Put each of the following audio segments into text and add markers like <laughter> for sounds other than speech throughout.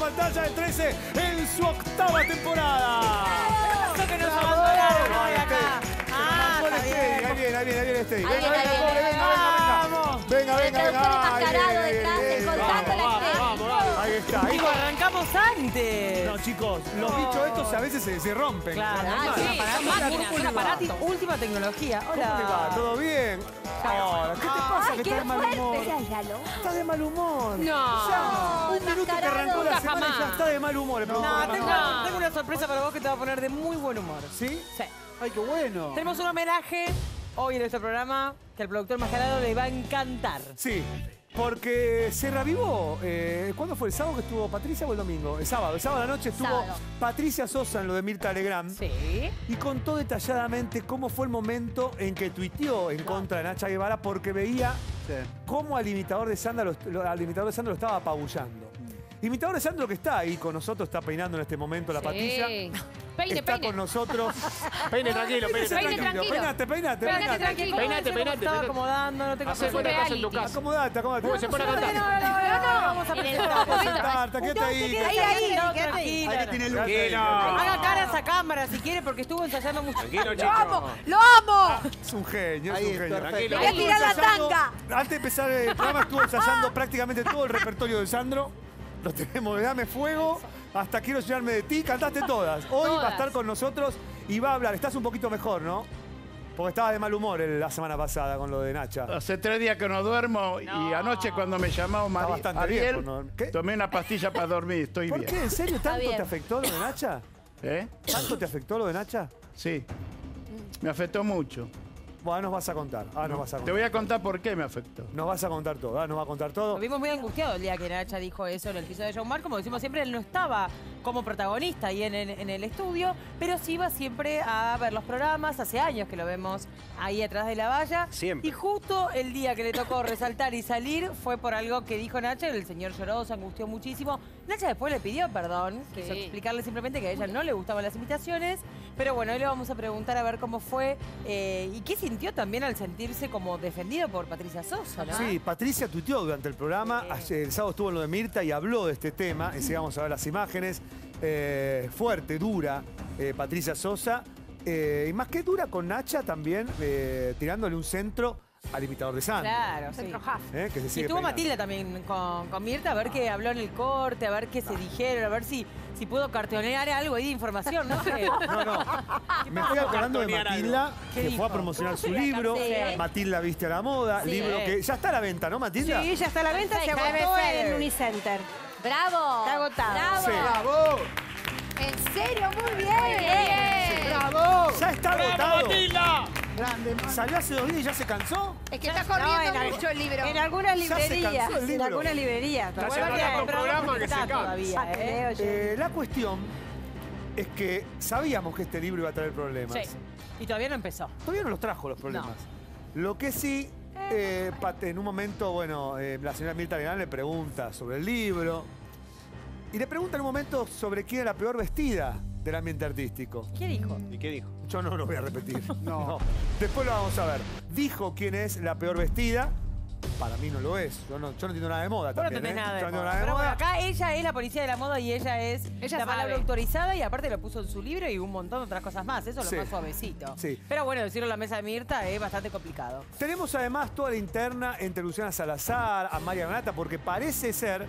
pantalla de 13 en su octava temporada. Eso que nos abandonaron hoy acá. Ah, está bien. Ahí viene, ahí viene, ahí viene. Ahí Venga, venga, venga, arrancamos antes. No, chicos, los bichos estos a veces se, se rompen. Claro, un sí, aparato, son máquinas, un son aparato, última tecnología. ¿Cómo te va? Hola. ¿Todo bien? Hola, ¿qué te pasa Ay, que qué estás de mal humor? Estás de mal humor. No. Ya, un minuto que arrancó la semana y ya está de mal humor. No, productor. tengo, No. tengo una sorpresa para vos que te va a poner de muy buen humor. ¿Sí? Sí. Ay, qué bueno. Tenemos un homenaje hoy en nuestro programa que al productor mascarado le va a encantar. Sí, porque se revivó. Eh, ¿Cuándo fue? ¿El sábado que estuvo Patricia o el domingo? El sábado. El sábado a la noche estuvo Sábado. Patricia Sosa en lo de Mirta Legrand. Sí. Y contó detalladamente cómo fue el momento en que tuiteó en contra de Nacha Guevara porque veía cómo al imitador de Sandra lo, lo- al imitador de Sandra lo estaba apabullando. Imitador de Sandro que está ahí con nosotros, está peinando en este momento la. Sí. Peine, está peine. con nosotros. <laughs> Peine tranquilo, peine Peine tranquilo. Peinate, peinate, peinate. tranquilo. Peinate, ¿Cómo peinate, estaba acomodando, no que estás en tu casa. Acomodate, acomodate. Uy, se pone a No, cantar. no, no, no, vamos a presentar. Vamos a sentarte, quédate ahí. Ahí, ahí, tranquila. Tranquilo. Haga cara a esa cámara si quiere porque estuvo ensayando mucho. Tranquilo, ¡Lo chico. amo! ¡Lo amo! Es un genio, es un está, genio. Tranquilo. Voy a tirar la tanga. Antes de empezar el programa estuvo ensayando prácticamente todo el repertorio de Sandro. Lo tenemos de Dame Fuego hasta Quiero llenarme de ti. Cantaste todas. Hoy va a estar con nosotros y va a hablar. Estás un poquito mejor, ¿no? Porque estabas de mal humor el- la semana pasada con lo de Nacha. Hace tres días que no duermo y anoche cuando me llamó bastante Ariel, bien, ¿no? ¿Qué? tomé una pastilla para dormir, estoy ¿Por bien. qué? ¿En serio tanto bien. te afectó lo de Nacha? ¿Eh? ¿Tanto te afectó lo de Nacha? Sí, me afectó mucho. Bueno, nos vas a contar. Ah, nos vas a Te contar. voy a contar por qué me afectó. Nos vas a contar todo. Ah, nos va a contar todo. Lo vimos muy angustiado el día que Nacha dijo eso en el piso de John Mark. Como decimos siempre, él no estaba como protagonista ahí en, en- en el estudio, pero sí iba siempre a ver los programas. Hace años que lo vemos ahí atrás de la valla. Siempre. Y justo el día que le tocó resaltar y salir fue por algo que dijo Nacha. El señor lloró, se angustió muchísimo. Nacha después le pidió perdón. Sí. Quiso explicarle simplemente que a ella no le gustaban las imitaciones. Pero bueno, hoy le vamos a preguntar a ver cómo fue eh, y qué sintió también al sentirse como defendido por Patricia Sosa, ¿no? Sí, Patricia tuiteó durante el programa. Sí. El sábado estuvo en lo de Mirta y habló de este tema. Enseguida vamos a ver las imágenes. Eh, fuerte, dura, eh, Patricia Sosa. Eh, y más que dura con Nacha también, eh, tirándole un centro al imitador de Sandro. Claro, sí. Centro half. eh, que se Y peinando. Matilda también con, con Mirta, a ver qué habló en el corte, a ver qué se dijeron, a ver si, si pudo cartonear algo ahí de información, no sé. <laughs> No, no. Me estoy acordando de. Matilda, ¿Qué que dijo? fue a promocionar su libro. Sí. Matilda viste a la moda, Sí. libro que ya está a la venta, ¿no, Matilda? Sí, ya está a la venta, se Perfecto. agotó Debe ser. en Unicenter. ¡Bravo! Está agotado. ¡Bravo! Sí. ¡Bravo! ¿En serio? Muy bien. ¡Bravo! Ya está ¡Bravo, agotado. Matilda! Grande, man. Salió hace dos días y ya se cansó. Es que está No, corriendo en mucho el libro. En algunas librerías. En algunas librerías. Está Pero programa que está se cansa. todavía, que ¿eh? Eh, la cuestión es que sabíamos que este libro iba a traer problemas. Sí. Y todavía no empezó. Todavía no los trajo los problemas. Lo que sí, eh, en un momento, bueno, eh, la señora Mirta Legrand le pregunta sobre el libro. Y le pregunta en un momento sobre quién era la peor vestida del ambiente artístico. ¿Qué dijo? ¿Y qué dijo? Yo no lo voy a repetir. <laughs> No. Después lo vamos a ver. Dijo quién es la peor vestida. Para mí no lo es. Yo no, yo no entiendo nada de moda Vos no también. tenés ¿eh? nada de Yo no moda. nada de Pero bueno, acá ella es la policía de la moda y ella es Ella la palabra autorizada y aparte lo puso en su libro y un montón de otras cosas más. Eso es Sí. lo más suavecito. Sí. Pero bueno, decirlo en la mesa de Mirta es bastante complicado. Tenemos además toda la interna entre Luciana Salazar, a María Granata, porque parece ser.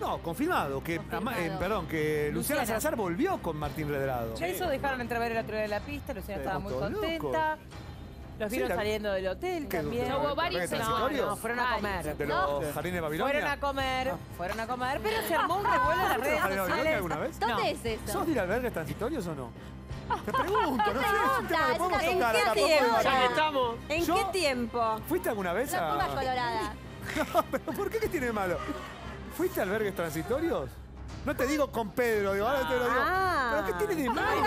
No, confirmado, que, Confirmado. eh, perdón, que Luciana Luciana. Salazar volvió con Martín Redrado. Ya eso dejaron entrever el otro día de la pista, Luciana estaba muy Estamos todos contenta. Los Sí, vieron la- saliendo del hotel ¿Qué, también. de- No, hubo de- varios de No, transitorios? no, fueron a comer. ¿De No. los jardines de Babilonia? Fueron a comer, fueron a comer, pero se armó un revuelo en las ¿Fuiste redes a Babilonia sociales. alguna vez? ¿Dónde es eso? ¿Sos de ir a albergues transitorios o no? Te pregunto, no sé, es un tema que podemos una tocar acá. pregunta. podemos Ya que estamos. ¿En Yo- qué tiempo? ¿Fuiste alguna vez No a...? pongas colorada. <laughs> No, pero ¿por qué qué tiene de malo? ¿Fuiste a albergues transitorios? No te digo con Pedro, digo, ahora te lo digo. Ah. ¿Pero qué tiene de malo?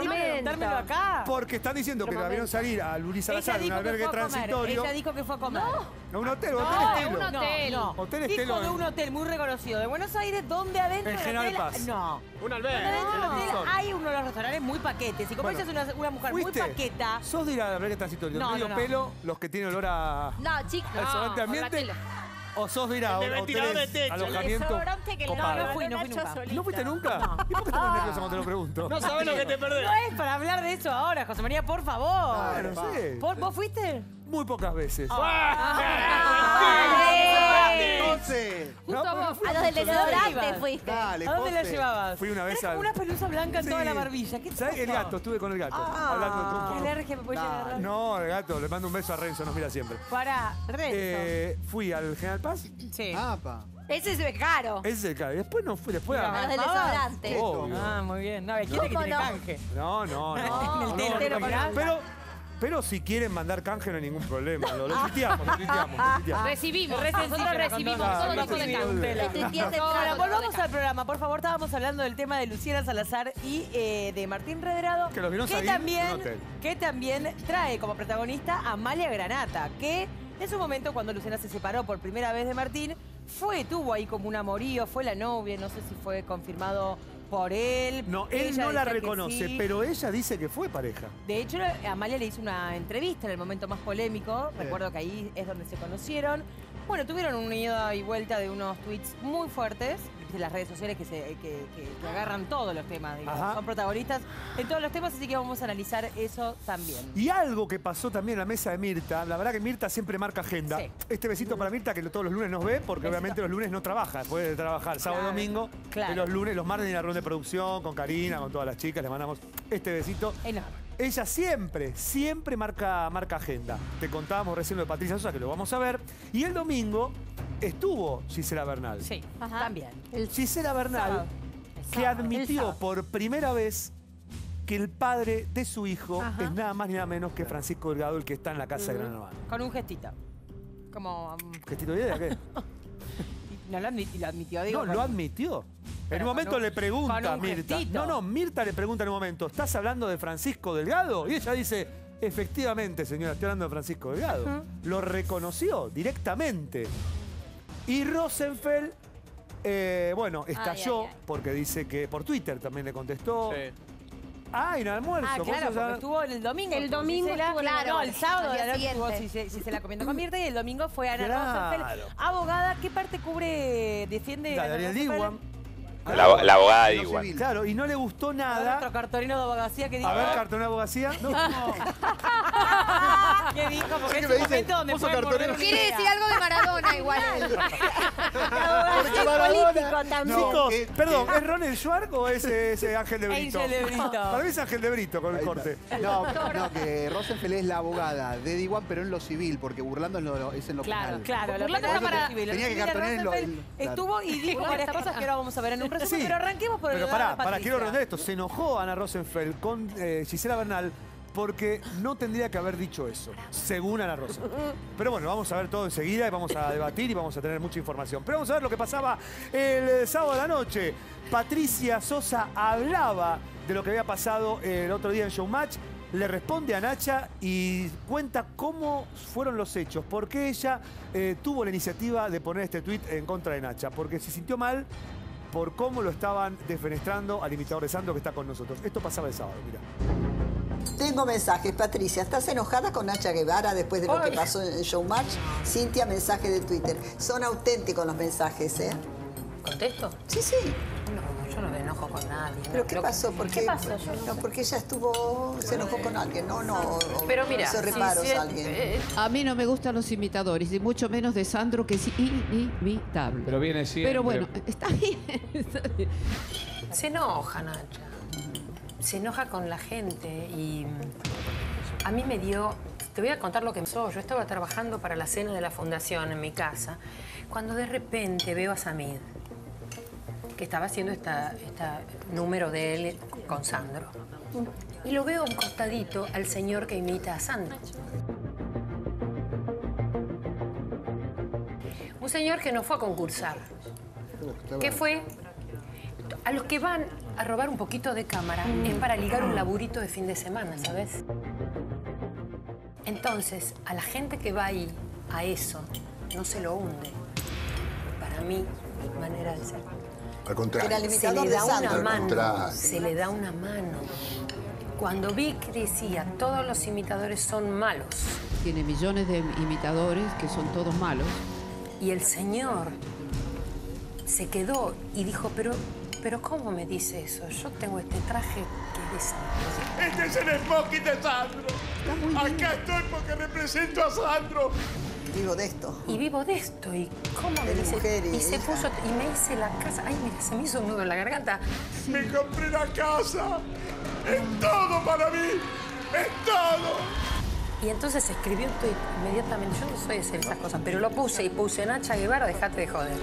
Preguntármelo acá. Porque están diciendo que la vieron salir a Luis Salazar en un albergue transitorio. Ella dijo que fue a comer. A un hotel, hotel No, estilo. un hotel. No, Hotel Dijo Estelo de un hotel muy reconocido de Buenos Aires, donde adentro En General hotel- Paz. No. Un albergue. No. hay uno de los restaurantes muy paquetes. Y como Bueno, ella es una, una mujer muy paqueta, ¿Sos de ir al albergue transitorio? No, medio no, no. pelo, los que tienen olor a... No, chicos. al No, ambiente. O sos de ir a El de ventilador de techo. alojamiento que le copado. No, no fui, no fui Nacho nunca. solita. ¿No fuiste nunca? ¿Y por qué estás nerviosa cuando te lo pregunto? No sabes lo que te perdés. No es para hablar de eso ahora, José María, por favor. Bueno, sí. ¿Por- ¿Vos fuiste? Muy pocas veces. José. Justo No, vos. A los del desodorante fuiste. Dale, ¿A dónde la José. llevabas? Fui una vez como al- una pelusa blanca en toda Sí. la barbilla. ¿Qué te ¿Sabes? El pasó? gato, estuve con el gato. hablando de Ah, RG me puede llegar. No, el gato, le mando un beso a Renzo, nos mira siempre. Para, Renzo. Eh, fui al General Paz, sí. Apa. Ese es caro. ese es el caro. Después no fui, después A a... los del desodorante. Obvio. Ah, muy bien. No, ¿quién es que ¿Cómo tiene no? canje? No, no, no. En el no, telo, no, telo no, pirata. pero, pero si quieren mandar canje no hay ningún problema. Lo, lo tuiteamos, lo tuiteamos, lo tuiteamos. Recibimos, Re nosotros recibimos todo tipo de canje. trago. volvamos al programa, por favor. Estábamos hablando del tema de Luciana Salazar y eh, de Martín Redrado. Que los vieron salir también, en un hotel. que también trae como protagonista a Amalia Granata, que en su momento, cuando Luciana se separó por primera vez de Martín, fue, tuvo ahí como un amorío, fue la novia, no sé si fue confirmado por él. No, él no la reconoce, sí. pero ella dice que fue pareja. De hecho, Amalia le hizo una entrevista en el momento más polémico. Recuerdo que ahí es donde se conocieron. Bueno, tuvieron una ida y vuelta de unos tweets muy fuertes de las redes sociales que, se, que, que- que agarran todos los temas, digamos. Son protagonistas en todos los temas, así que vamos a analizar eso también. Y algo que pasó también en la mesa de Mirta, la verdad que Mirta siempre marca agenda. Sí. Este besito para Mirta que todos los lunes nos ve, porque Besito. obviamente los lunes no trabaja, puede trabajar sábado Claro, domingo. claro. Los lunes, los martes en la ronda de producción, con Karina, con todas las chicas, le mandamos este besito. Enorme. Ella siempre, siempre marca, marca agenda. Te contábamos recién lo de Patricia Sosa, que lo vamos a ver. Y el domingo estuvo Gisela Bernal. Sí, Ajá. también. Gisela Bernal, que. El admitió por primera vez que el padre de su hijo Ajá. es nada más ni nada menos que Francisco Delgado, el que está en la casa de Gran Hermano. Con un gestito. Como... um, ¿Gestito de idea qué? <laughs> no lo, admiti- lo admitió, digo. No, con- lo admitió. En un momento un- le pregunta a Mirta. gestito. No, no, Mirta le pregunta en un momento, ¿estás hablando de Francisco Delgado? Y ella dice, efectivamente, señora, estoy hablando de Francisco Delgado. Lo reconoció directamente. Y Rosenfeld, eh, bueno, estalló ay, ay. porque dice que por Twitter también le contestó. Sí. Ah, en almuerzo. Ah, claro, ya- porque estuvo el domingo. El domingo estuvo, claro, No, el sábado de la noche estuvo siguiente. Gise- Gisela comiendo con Mirta y el domingo fue Ana Claro. Rosenfeld, abogada. ¿Qué parte cubre, defiende La Ana Daniel Rosenfeld? Diwan. La, la abogada de igual. civil. Claro, y no le gustó Otro nada. cartonero de abogacía que dijo. A ver, cartón de abogacía. No. <laughs> ¿Qué dijo? Porque que es me un momento donde puede cartonero. Quiere decir algo de Maradona igual. <laughs> él. <laughs> político también. Chicos, que- perdón, ¿es Ronald Schwark o es ese Ángel de Brito? Ángel de Brito. Para mí es Ángel de Brito con el corte. No, no, que Rosenfeld es la abogada de Diwan, pero en lo civil, porque burlando es, lo- es en lo Claro, penal. claro. Lo Burlando está para- es civil. Tenía que civil cartonear en lo- claro. Estuvo y dijo varias cosas que ahora vamos a ver en un Sí. pero arranquemos por el Pero pará, pará, quiero render esto. Se enojó Ana Rosenfeld con eh, Gisela Bernal porque no tendría que haber dicho eso, según Ana Rosenfeld. Pero bueno, vamos a ver todo enseguida y vamos a debatir y vamos a tener mucha información. Pero vamos a ver lo que pasaba el eh, sábado de la noche. Patricia Sosa hablaba de lo que había pasado el otro día en Showmatch. Le responde a Nacha y cuenta cómo fueron los hechos, por qué ella eh, tuvo la iniciativa de poner este tuit en contra de Nacha, porque se sintió mal por cómo lo estaban defenestrando al imitador de Sandro que está con nosotros. Esto pasaba el sábado, mira. Tengo mensajes, Patricia. ¿Estás enojada con Nacha Guevara después de lo que pasó en el Showmatch? Cintia, mensaje de Twitter. Son auténticos los mensajes, ¿eh? ¿Contesto? Sí, sí. No, me enojo con nadie. ¿Pero qué pasó? ¿Por qué? pasó? Yo no No, porque ella estuvo, se enojó con alguien, ¿no? No, Pero mira, reparos si- a alguien. eh, A mí no me gustan los imitadores, y mucho menos de Sandro, que es inimitable. Pero viene siempre. Pero bueno, está bien. está bien. se enoja, Nacha. Se enoja con la gente y mm, a mí me dio... Te voy a contar lo que pasó. Yo estaba trabajando para la cena de la fundación en mi casa cuando de repente veo a Samid estaba haciendo esta, esta número de él con Sandro. Y lo veo a un costadito al señor que imita a Sandro. Un señor que no fue a concursar. ¿Qué fue? A los que van a robar un poquito de cámara es para ligar un laburito de fin de semana, ¿sabes? Entonces, a la gente que va ahí a eso, no se lo hunde. Para mí, manera de ser. Al contrario. Se imitador le de da una Sandro. Al mano. contrario. Se le da una mano. Cuando vi que decía, todos los imitadores son malos. Tiene millones de imitadores que son todos malos. Y el señor se quedó y dijo, pero, pero ¿cómo me dice eso? Yo tengo este traje que es... Este es el smoking de Sandro. Acá estoy porque represento a Sandro. Digo de esto. Y vivo de esto, ¿y cómo me De mujer y y se hija. puso, y me hice la casa, ay, mira, se me hizo un nudo en la garganta. Me compré la casa. Es todo para mí. Es todo. Y entonces escribió un tuit inmediatamente, yo no soy de hacer esas cosas, pero lo puse y puse Nacha Guevara, dejate de joder.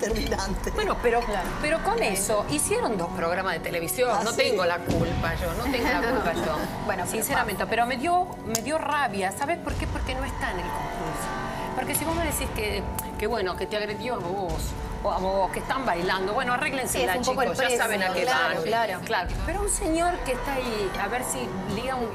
Terminante. Bueno, pero, pero con eso hicieron dos programas de televisión. Ah, no sí. tengo la culpa yo, no tengo la <laughs> culpa yo. Bueno, sinceramente. Pero me dio, me dio rabia. ¿Sabes por qué? Porque no está en el concurso. Porque si vos me decís que, que bueno, que te agredió a vos, o a vos, que están bailando, bueno, arréglense Sí, la chicos, ya saben a qué claro, van. claro. claro. Pero un señor que está ahí, a ver si liga un,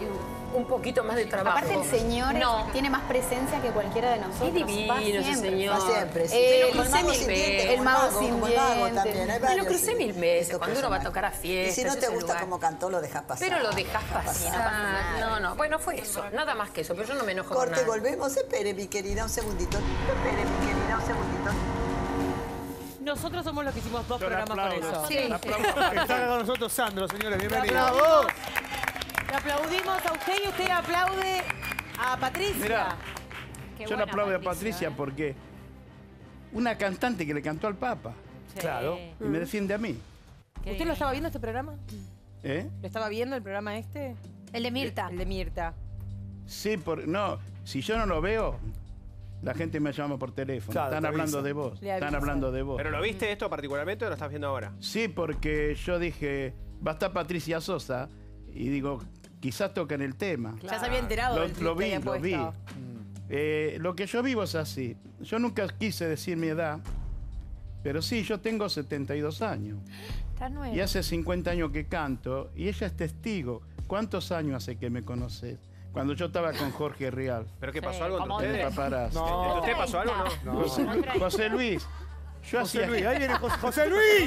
un poquito más de trabajo. Aparte el señor No. tiene más presencia que cualquiera de nosotros. Es divino Va ese siempre. señor. Va siempre, sí. Eh, Como el crucé mago mil sin dientes, El mago sin dientes. Me lo crucé mil veces cuando uno va a tocar a fiestas. Y si no te gusta lugar. como cantó, lo dejas pasar. Pero lo dejas pasar. No, no. Bueno, fue eso. Nada más que eso. Pero yo no me enojo con Corte, nada. volvemos. Espere, mi querida, un segundito. Espere, mi querida, un segundito. Nosotros somos los que hicimos dos Yo programas por aplaudo. eso. Sí. Está con nosotros Sandro, señores. Bienvenido. Aplaudimos. Le aplaudimos a usted y usted aplaude a Patricia. Mirá, Qué yo le aplaudo a Patricia, ¿eh? porque una cantante que le cantó al Papa Sí. Claro. y me defiende a mí. ¿Usted lo estaba viendo este programa? ¿Eh? ¿Lo estaba viendo el programa este? El de Mirta. El de Mirta. Sí, por, no, si yo no lo veo, la gente me llama por teléfono. Claro, Están te hablando de vos. Están hablando de vos. ¿Pero lo viste esto particularmente o lo estás viendo ahora? Sí, porque yo dije, va a estar Patricia Sosa y digo, quizás toquen el tema. Ya se había enterado Lo, del lo vi, lo vi. puesto. Eh, lo que yo vivo es así. Yo nunca quise decir mi edad, pero sí, yo tengo 72 años. Está nuevo. Y hace 50 años que canto, y ella es testigo. ¿Cuántos años hace que me conoces? Cuando yo estaba con Jorge Real. ¿Pero qué Sí, pasó algo entre ustedes? Paparazzi. No. ¿Entre ustedes pasó algo o no? No. José, José Luis. Yo José hacía. Luis, ahí viene José, José Luis.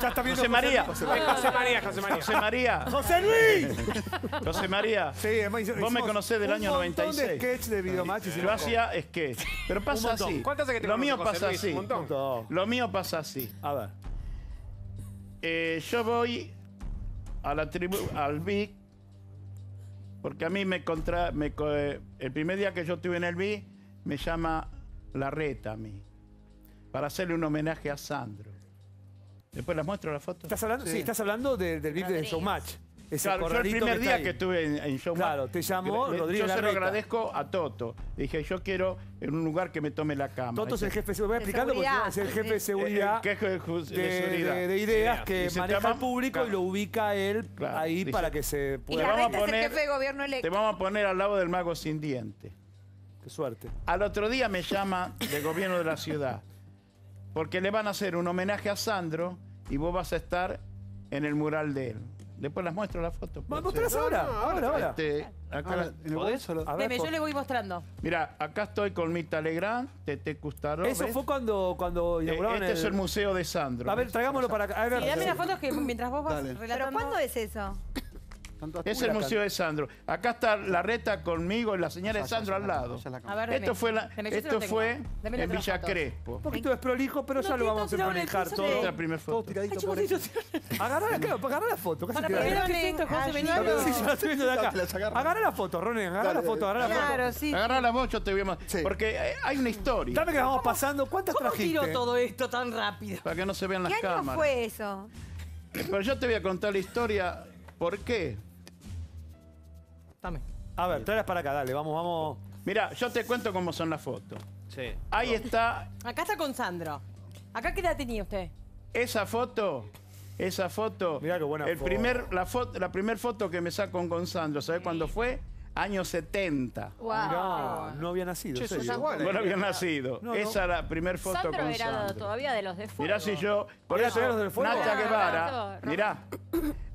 Ya está viendo José María. José, María, José María. José María. José Luis. José María. Sí, además hizo- Vos me hicimos conocés del año Un montón 96. de sketch de videomatch. hicimos Yo hacía sketch. Pero pasa montón. así. ¿Cuánto hace que te Lo mío José pasa Luis? así. Un montón. con- Lo mío pasa así. A ver. Eh, yo voy a la tribu, al BIC, porque a mí me contra, me co- eh, el primer día que yo estuve en el BIC, me llama La Reta a mí, para hacerle un homenaje a Sandro. Después les muestro la foto. ¿Estás hablando? Sí, estás hablando del, del beat de Showmatch. Ese Claro, yo el primer que día que estuve en, en Showmatch, Claro, te llamó le- Rodríguez Yo se lo agradezco a Toto. Le dije, yo quiero en un lugar que me tome la cámara. Toto es el jefe de seguridad. Voy explicando porque es el jefe de "Eh, seguridad eh, ¿qué jefe de de, de seguridad? de- de ideas que Dice, maneja "Te el vamos- público y lo ubica él Claro, ahí dice, para que se Y pueda... Te la vamos a reta es el poner- jefe de gobierno Te electo. vamos a poner al lado del mago sin diente. Qué suerte. Al otro día me llama del gobierno de la ciudad. Porque le van a hacer un homenaje a Sandro y vos vas a estar en el mural de él. Después las muestro la foto. Mostrás ahora, ahora, ahora. Este, acá Ahora, la- en el ¿Podés? bolso lo- A ver, Deme, por- yo le voy mostrando. Mira, acá estoy con Mita Legrand, Tete Custaró. Eso ¿ves? fue cuando, cuando Eh, inauguraron Este es el museo de Sandro. A ver, ¿ves? traigámoslo para acá. A ver, Y dame las fotos que mientras vos vas Dale. ¿Pero relatando... cuándo es eso? Es el museo de Sandro. Acá está la reta conmigo y la señora de Sandro al la- lado. A ver. Esto fue, la- esto fue en Villa. Crespo. Un poquito desprolijo, pero ya lo vamos a manejar todo. la primera foto. por. Agarrá la, claro, agarrá la foto. Casi qué la foto, Ronen, agarra Dale, la foto, agarra la foto. Claro, sí. Agarrá la voz, yo te voy a... Sí. Porque eh, hay una historia. Dame que la vamos pasando. ¿Cuántas ¿Cómo trajiste? tiró todo esto tan rápido? Para que no se vean las ¿Qué año cámaras. fue eso? Pero yo te voy a contar la historia. ¿Por qué? Dame. A ver, tráelas para acá, dale, vamos, vamos. Mira, yo te cuento cómo son las fotos. Sí. Ahí está Acá está con Sandro. ¿Acá qué edad tenía usted? esa foto. Esa foto. Mirá qué buena el foto. Primer, la, foto la primera foto que me saco con Sandro, ¿sabes cuándo fue? Año 70. Mirá, no había nacido. Che, serio. igual. No había nacido. No, no. Esa era la primera foto Sandro con era Sandro. todavía de los de fuego. Mirá si yo. Por ¿Era eso? Nacha Guevara, mirá,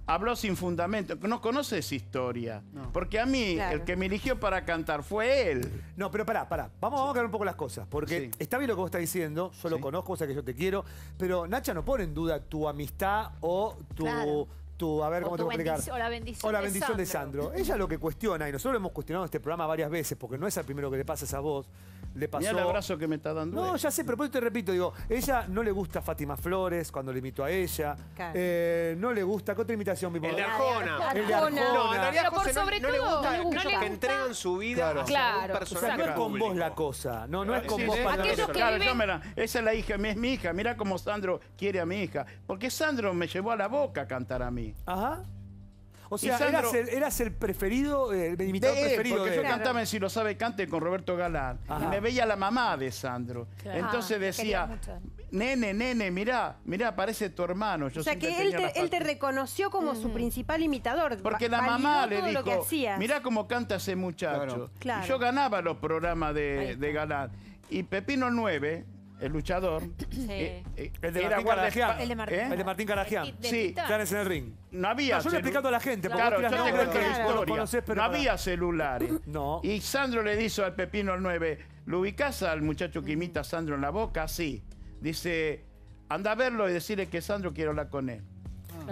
habló sin fundamento. No conoce esa historia. Porque a mí, Claro. el que me eligió para cantar fue él. No, pero pará, pará. Vamos, vamos a cambiar un poco las cosas. Porque Sí. está bien lo que vos estás diciendo, yo lo Sí. conozco, o sea que yo te quiero, pero Nacha no pone en duda tu amistad o tu, Claro. tu, a ver O cómo te voy a explicar. o la bendición O la de bendición de Sandro. Sandro. Ella lo que cuestiona, y nosotros lo hemos cuestionado en este programa varias veces, porque no es el primero que le pasa esa voz. Le pasó. Mira el abrazo que me está dando. No, él. ya sé, pero por eso te repito, digo, ella no le gusta Fátima Flores cuando le invito a ella. Claro. Eh, no le gusta. ¿Qué otra imitación? El de Arjona. El de Arjona. No, en realidad Pero por José no, sobre no le todo, gusta no le aquellos gusta. que entregan su vida Claro. hacia Claro. un O sea, personaje no es con vos la cosa. No, no es con Sí, vos sí, para Aquellos que claro, viven- la- esa es la hija, es mi hija. Mira cómo Sandro quiere a mi hija. Porque Sandro me llevó a la boca a cantar a mí. Ajá. O sea, Sandro- eras, el, eras el preferido, eh, el imitador De él, preferido porque de yo cantaba en Si lo sabe cante con Roberto Galán. Ajá. Y me veía la mamá de Sandro. Entonces Ah, decía, nene, nene, mirá, mirá, parece tu hermano. Yo O sea que él te, él te reconoció como su principal imitador. Porque la mamá le dijo, mirá cómo canta ese muchacho. Claro. Claro. Y yo ganaba los programas de, de Galán. Y Pepino 9, el luchador, eh, eh, El de era Martín. Carajian. El de Martín. ¿Eh? El de Martín Sí. Planes en el ring. No había No, yo le celu- explicando a la gente, Claro, yo te cuento la historia. conocés, pero no había celulares. No. Y Sandro le dice al Pepino el 9, ¿lo ubicás al muchacho que imita a Sandro en la boca? Sí. Dice, anda a verlo y decirle que Sandro quiere hablar con él.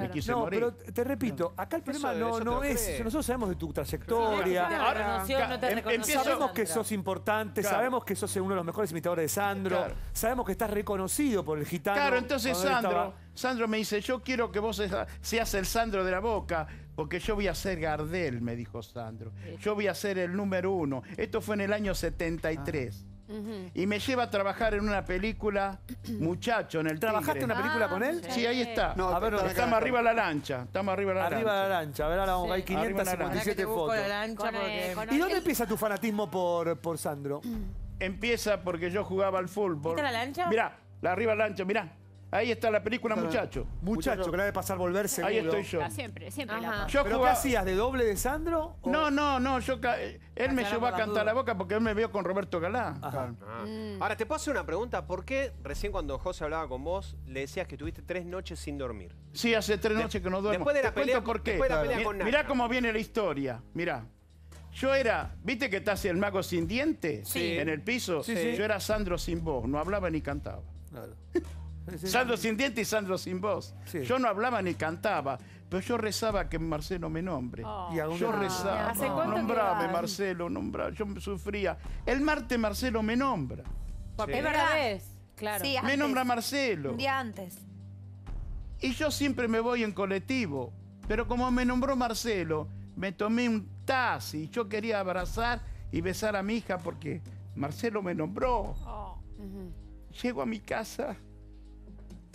Me quise No, morir. pero te repito, acá el problema Eso- no, eso te no lo es. creo. Nosotros sabemos de tu trayectoria. Ahora, reconoció, ca- no te em- reconoció. empiezo- Sabemos que sos importante, Claro. sabemos que sos uno de los mejores imitadores de Sandro, Claro. sabemos que estás reconocido por el gitano. Claro, entonces cuando él Sandro, estaba- Sandro me dice, yo quiero que vos seas- seas el Sandro de la boca, porque yo voy a ser Gardel, me dijo Sandro. Yo voy a ser el número uno. Esto fue en el año 73. Y me lleva a trabajar en una película, <clears throat> muchacho, en el ¿Trabajaste Tigre. una película con él? Sí, ahí está. No, A ver, está- Estamos arriba de la lancha. Estamos arriba de la Arriba lancha. la lancha, a ver, ahora vamos, hay Arriba de la lancha. Ahora que 557 te busco fotos. la lancha Con, porque... con ¿Y dónde el- empieza tu fanatismo por, por Sandro? Empieza porque yo jugaba al fútbol. ¿Viste la lancha? Mirá, la arriba de la lancha, mirá. Ahí está la película, muchacho. Muchacho, que la de pasar volver seguro. Ahí estoy yo. Siempre, siempre la. Yo ¿Pero qué jugaba- hacías? ¿De doble de Sandro? o- No, no, no, yo ca- él me llevó a las cantar la boca porque él me vio con Roberto Galán. Ajá. Ah. Ahora, te puedo hacer una pregunta. ¿Por qué recién cuando José hablaba con vos le decías que tuviste tres noches sin dormir? Sí, hace tres De- noches que no duermo. después de la Te cuento pelea- por qué. después de la pelea Mi- con Mirá cómo viene la historia. Mirá. Yo era, ¿viste que estás el mago sin dientes? Sí. En el piso. Sí, sí. Yo era Sandro sin voz, no hablaba ni cantaba. Claro. <laughs> Sí, sí. Sandro sin dientes y Sandro sin voz. Sí. Yo no hablaba ni cantaba, pero yo rezaba que Marcelo me nombre. Y algún Yo rezaba, ¿Hace nombrame? Marcelo, nombrame. Yo sufría. El martes Marcelo me nombra. Sí. primera verdad. Claro. Sí, Me antes. nombra Marcelo. Un día antes. Y yo siempre me voy en colectivo. Pero como me nombró Marcelo, me tomé un taxi. Yo quería abrazar y besar a mi hija porque Marcelo me nombró. Oh. Llego a mi casa.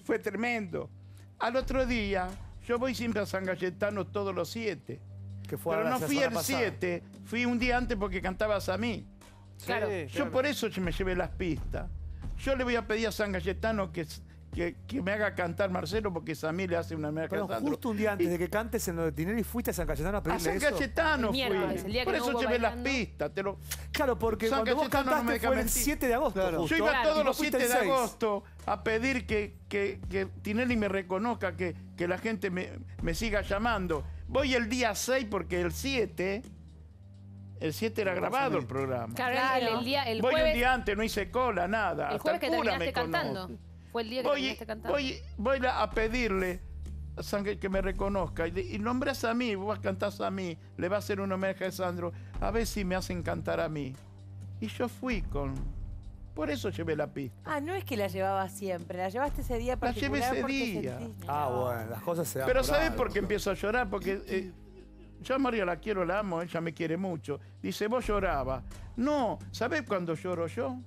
Fue tremendo. Al otro día, yo voy siempre a San Cayetano todos los siete. Que fue Pero no fui el pasada. 7, fui un día antes porque cantabas a mí. Claro. Yo claro. por eso me llevé las pistas. Yo le voy a pedir a San Cayetano que, que, que me haga cantar Marcelo porque a mí le hace una merca Pero a Sandro. justo un día antes de que cantes en lo de Tinelli fuiste a San Cayetano a A pedirle San eso. Cayetano fui. el día que Por no eso llevé las pistas. Te lo... Claro, porque San cuando vos Cayetano no cantaste me deja fue el mentir. 7 de agosto. Claro. justo. Yo iba Claro, todos y los vos fuiste 7 el de 6. agosto a pedir que, que, que Tinelli me reconozca, que, que la gente me, me siga llamando. Voy el día 6 porque el 7, el 7 era grabado el programa. Claro, Claro. El, el día, el Voy un día antes, no hice cola, nada. el Hasta jueves que cura terminaste me cantando. conoce. Fue el día que Voy, terminaste cantando. voy, voy a pedirle a San que, me reconozca y, y nombras a mí, vos cantás a mí, le va a hacer un homenaje a Sandro, a ver si me hacen cantar a mí. Y yo fui con... Por eso llevé la pista. Ah, no es que la llevabas siempre, la llevaste ese día La llevé particular ese día. sentiste- Ah, bueno, las cosas se dan Pero por ¿sabés algo. por qué empiezo a llorar? Porque eh, yo a María la quiero, la amo, ella me quiere mucho. Dice, vos llorabas. No, ¿sabés cuándo lloro yo?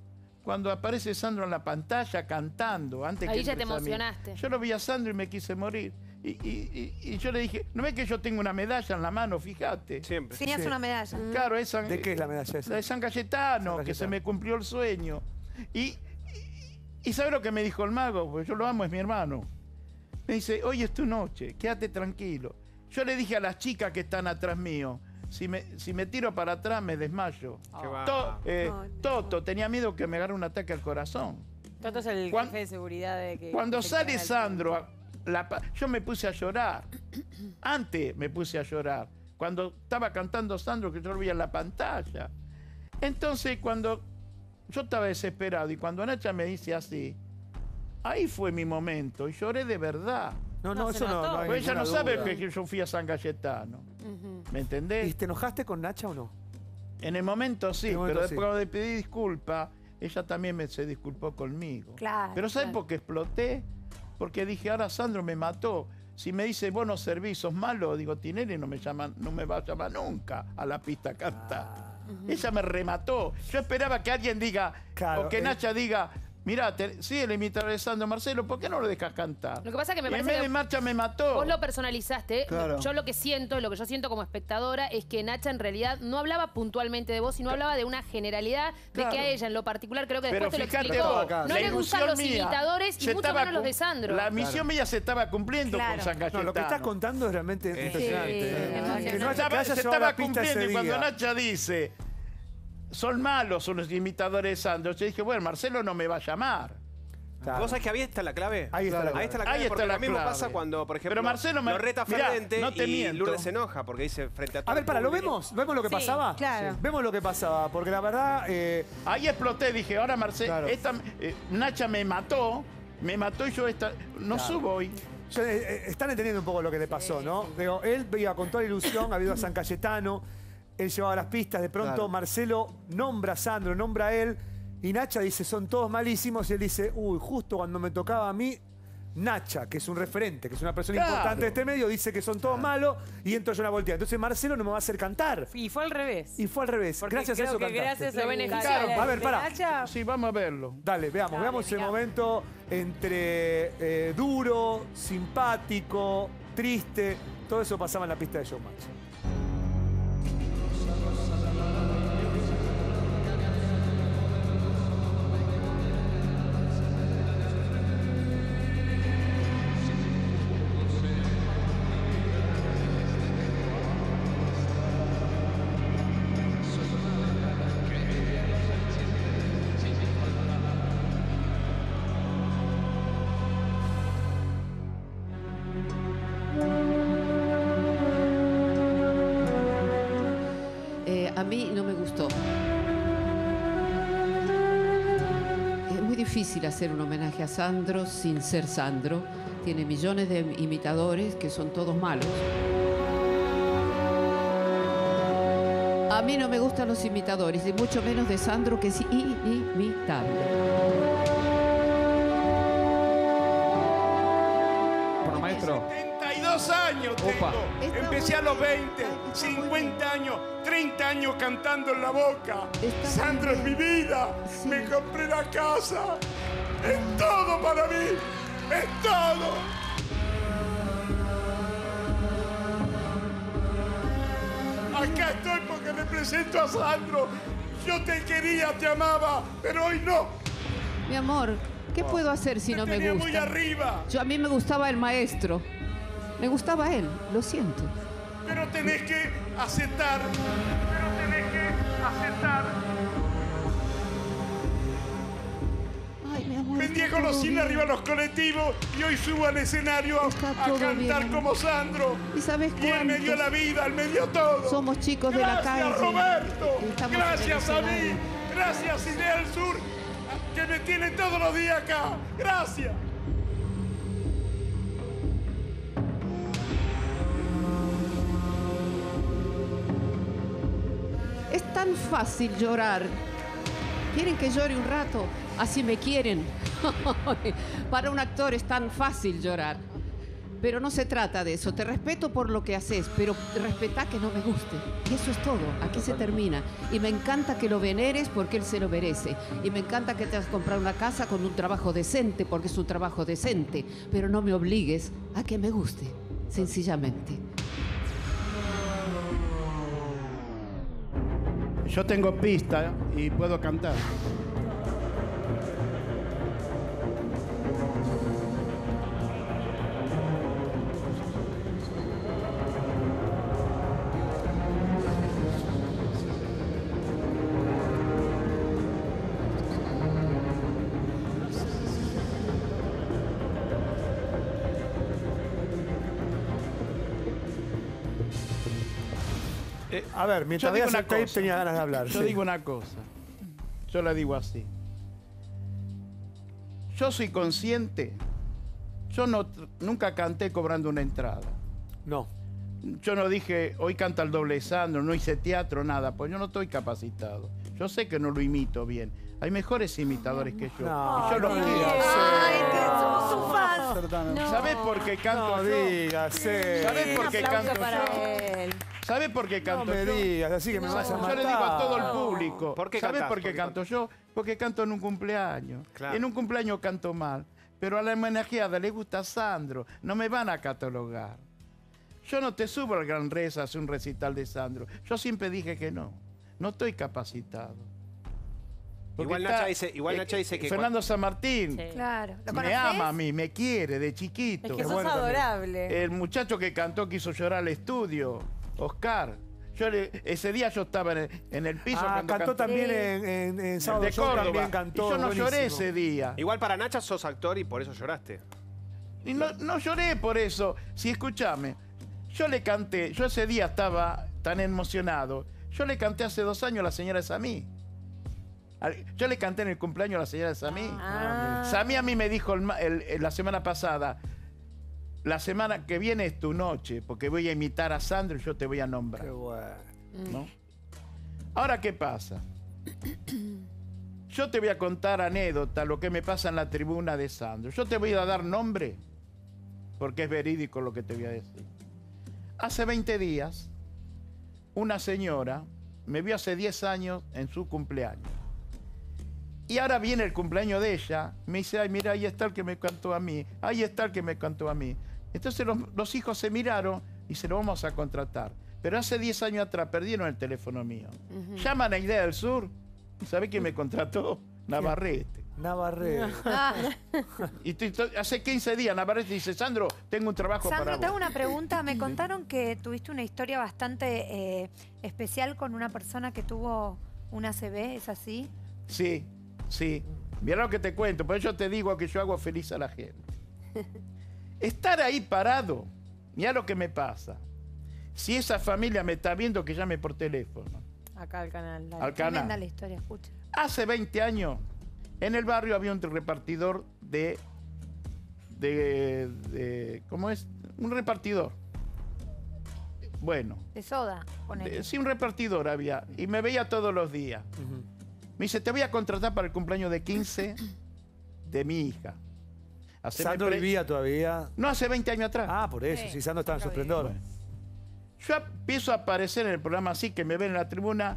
Cuando aparece Sandro en la pantalla cantando, antes Ahí que ya te emocionaste. Yo lo vi a Sandro y me quise morir. Y, y- y- y yo le dije, ¿no ves que yo tengo una medalla en la mano? Fíjate. Siempre. Tenías Sí. una medalla. Claro, esa, ¿De qué es la medalla esa? la de San Cayetano, San que se me cumplió el sueño. Y, y, y ¿sabe lo que me dijo el mago? Pues yo lo amo, es mi hermano. Me dice, hoy es tu noche, quédate tranquilo. Yo le dije a las chicas que están atrás mío, si me, si me tiro para atrás me desmayo. To- eh, no. Toto tenía miedo que me agarre un ataque al corazón. Toto es el jefe de seguridad de que... Cuando sale Sandro, la yo me puse a llorar. <clears throat> Antes me puse a llorar. Cuando estaba cantando Sandro, que yo lo veía en la pantalla. Entonces, cuando yo estaba desesperado y cuando Nacha me dice así, ahí fue mi momento y lloré de verdad. No, no, No, eso no, no hay Pues ella no ninguna sabe duda. que yo fui a San Cayetano. ¿Me ¿Y entendés? te enojaste con Nacha o no? En el momento sí, En el momento pero sí. después cuando le pedí disculpa, ella también me se disculpó conmigo. Claro, Pero ¿sabes claro. por qué exploté? Porque dije, ahora Sandro me mató. Si me dice, vos no servís, sos malo, digo, Tinelli no me, llama, no me va a llamar nunca a la pista a cantar. Ah. Ella me remató. Yo esperaba que alguien diga, Claro, o que eh. Nacha diga, mirá, te- sí, el imitador de Sandro Marcelo, ¿por qué no lo dejas cantar? Lo que pasa es que me Y en parece vez que de marcha me mató. Vos lo personalizaste. Claro. Yo lo que siento, lo que yo siento como espectadora es que Nacha en realidad no hablaba puntualmente de vos, sino hablaba de una generalidad Claro. de que a ella en lo particular, creo que Pero después te lo fíjate explicó, vos, acá, no la le gustan los imitadores y se mucho menos los de Sandro. La misión mía se estaba cumpliendo Claro. con San Cayetano. No, lo que estás contando es realmente Sí, impresionante. sí, emocionante. Que Se no que estaba, se estaba cumpliendo y cuando. Nacha dice, son malos, son los imitadores de Sandro, yo dije, bueno, Marcelo no me va a llamar. Claro. ¿Vos sabés que ahí está la clave? Ahí está la clave. Ahí está la clave, Ahí está porque la lo mismo clave. pasa cuando, por ejemplo, Pero Marcelo me- lo reta mirá, Ferrente no te y miento. Lourdes se enoja porque dice frente a todo A ver, para, ¿lo vemos? ¿Vemos lo que Sí, pasaba? claro. Sí. Vemos lo que pasaba, porque la verdad... eh, Ahí exploté, dije, ahora Marcelo, Claro. esta, eh, Nacha me mató, me mató y yo esta, no subo hoy. yo, eh, eh, están entendiendo un poco lo que le pasó, ¿no? Digo, él iba con toda la ilusión, ha ido a San Cayetano, él llevaba las pistas, de pronto Claro. Marcelo nombra a Sandro, nombra a él, y Nacha dice, son todos malísimos, y él dice, uy, justo cuando me tocaba a mí, Nacha, que es un referente, que es una persona Claro. importante de este medio, dice que son todos malos, y entro yo en la volteada. Entonces Marcelo no me va a hacer cantar. Y fue al revés. Y fue al revés. Porque gracias a eso que cantaste. gracias beneficiaron. canal A ver, pará. Nacha, Sí, vamos a verlo. Dale, veamos, Dale, veamos el mirá. momento entre eh, duro, simpático, triste. Todo eso pasaba en la pista de Showmatch. Hacer un homenaje a Sandro sin ser Sandro. Tiene millones de imitadores que son todos malos. A mí no me gustan los imitadores, y mucho menos de Sandro, que es inimitable. Bueno, maestro. 72 años tengo. Opa. Empecé a los bien, 20, está muy 50 años, 30 años cantando en la boca. Está Sandro es mi vida. Sí. Me compré la casa. Es todo para mí. Es todo. Acá estoy porque represento a Sandro. Yo te quería, te amaba, pero hoy no. Mi amor, ¿qué puedo hacer si Te no me tenía muy gusta? arriba. Yo a mí me gustaba el maestro. Me gustaba él, lo siento. Pero tenés que aceptar. Pero tenés que aceptar. Vendía bien. arriba de los colectivos y hoy subo al escenario a, a cantar bien. como Sandro. ¿Y sabes Y él me dio la vida, él me dio todo. Somos chicos de la calle. Gracias, Roberto. Estamos Gracias a mí. Gracias, Cine del Sur, que me tiene todos los días acá. Gracias. Es tan fácil llorar. ¿Quieren que llore un rato? Así me quieren. <laughs> Para un actor es tan fácil llorar. Pero no se trata de eso. Te respeto por lo que haces, pero respetá que no me guste. Y eso es todo. Aquí se termina. Y me encanta que lo veneres porque él se lo merece. Y me encanta que te vas a comprar una casa con un trabajo decente porque es un trabajo decente. Pero no me obligues a que me guste. Sencillamente. Yo tengo pista y puedo cantar. A ver, mientras veas una el tape cosa. tenía ganas de hablar. Yo sí. digo una cosa. Yo la digo así. Yo soy consciente. Yo no, nunca canté cobrando una entrada. No. Yo no dije, hoy canta el doble Sandro, no hice teatro, nada, pues yo no estoy capacitado. Yo sé que no lo imito bien. Hay mejores imitadores que yo. No, y yo los no quiero. digas Fans. ¿Sabés por qué canto No yo? ¿Sabés por qué canto para yo? él. ¿Sabés por qué No canto me yo? digas, así que me Yo vas a matar. le digo a todo el público. ¿Por qué ¿Sabés cantás? por qué ¿Por qué canto yo? Porque canto en un cumpleaños. Claro. En un cumpleaños canto mal. Pero a la homenajeada le gusta Sandro. No me van a catalogar. Yo no te subo al Gran Reza a hacer un recital de Sandro. Yo siempre dije que no. No estoy capacitado. Igual Nacha dice- igual Nacha dice que Fernando San Martín Claro. ¿Lo me ama a mí, me quiere de chiquito. Es que sos bueno también. adorable. El muchacho que cantó quiso llorar al estudio, Oscar. Yo le- ese día yo estaba en el, en el piso Ah, cantó cantó también Sí. en, en, en Sábado de Córdoba. también cantó. y yo no lloré ese día. Igual para Nacha sos actor y por eso lloraste. Y no, no lloré por eso. Si escúchame, yo le canté, yo ese día estaba tan emocionado. Yo le canté hace dos años a la señora Samí. Al- Yo le canté en el cumpleaños a la señora Samí. Ah. Samí a mí me dijo el ma- el- el- la semana pasada, la semana que viene es tu noche, porque voy a imitar a Sandro y yo te voy a nombrar. Qué bueno. ¿no? Ahora, ¿qué pasa? Yo te voy a contar anécdota, lo que me pasa en la tribuna de Sandro. Yo te voy a dar nombre, porque es verídico lo que te voy a decir. Hace 20 días, una señora me vio hace 10 años en su cumpleaños. Y ahora viene el cumpleaños de ella, me dice, ay, mira, ahí está el que me cantó a mí, ahí está el que me cantó a mí. Entonces los, los hijos se miraron y se lo vamos a contratar. Pero hace 10 años atrás perdieron el teléfono mío. Llaman a Idea del Sur, ¿y sabe quién me contrató? Navarrete. Navarrete. <laughs> Ah, Y hace 15 días Navarrete dice, Sandro, tengo un trabajo Sandro, para te hago una pregunta. Me <laughs> contaron que tuviste una historia bastante eh, especial con una persona que tuvo una CB, ¿es así? Sí, sí. Mira lo que te cuento, por eso te digo que yo hago feliz a la gente. <laughs> Estar ahí parado, mira lo que me pasa. Si esa familia me está viendo, que llame por teléfono. Acá al canal. dale. Al canal. La historia, escucha. Hace 20 años, en el barrio había un repartidor de. de. de- ¿Cómo es? Un repartidor. Bueno, De soda, ponele. de- sí, un repartidor había. Y me veía todos los días. Me dice: Te voy a contratar para el cumpleaños de 15 de mi hija. Haceme Sandro pre- vivía todavía. No, hace 20 años atrás. Ah, por eso. Sí, Sandro estaba en su esplendor. Yo empiezo a aparecer en el programa así, que me ven en la tribuna.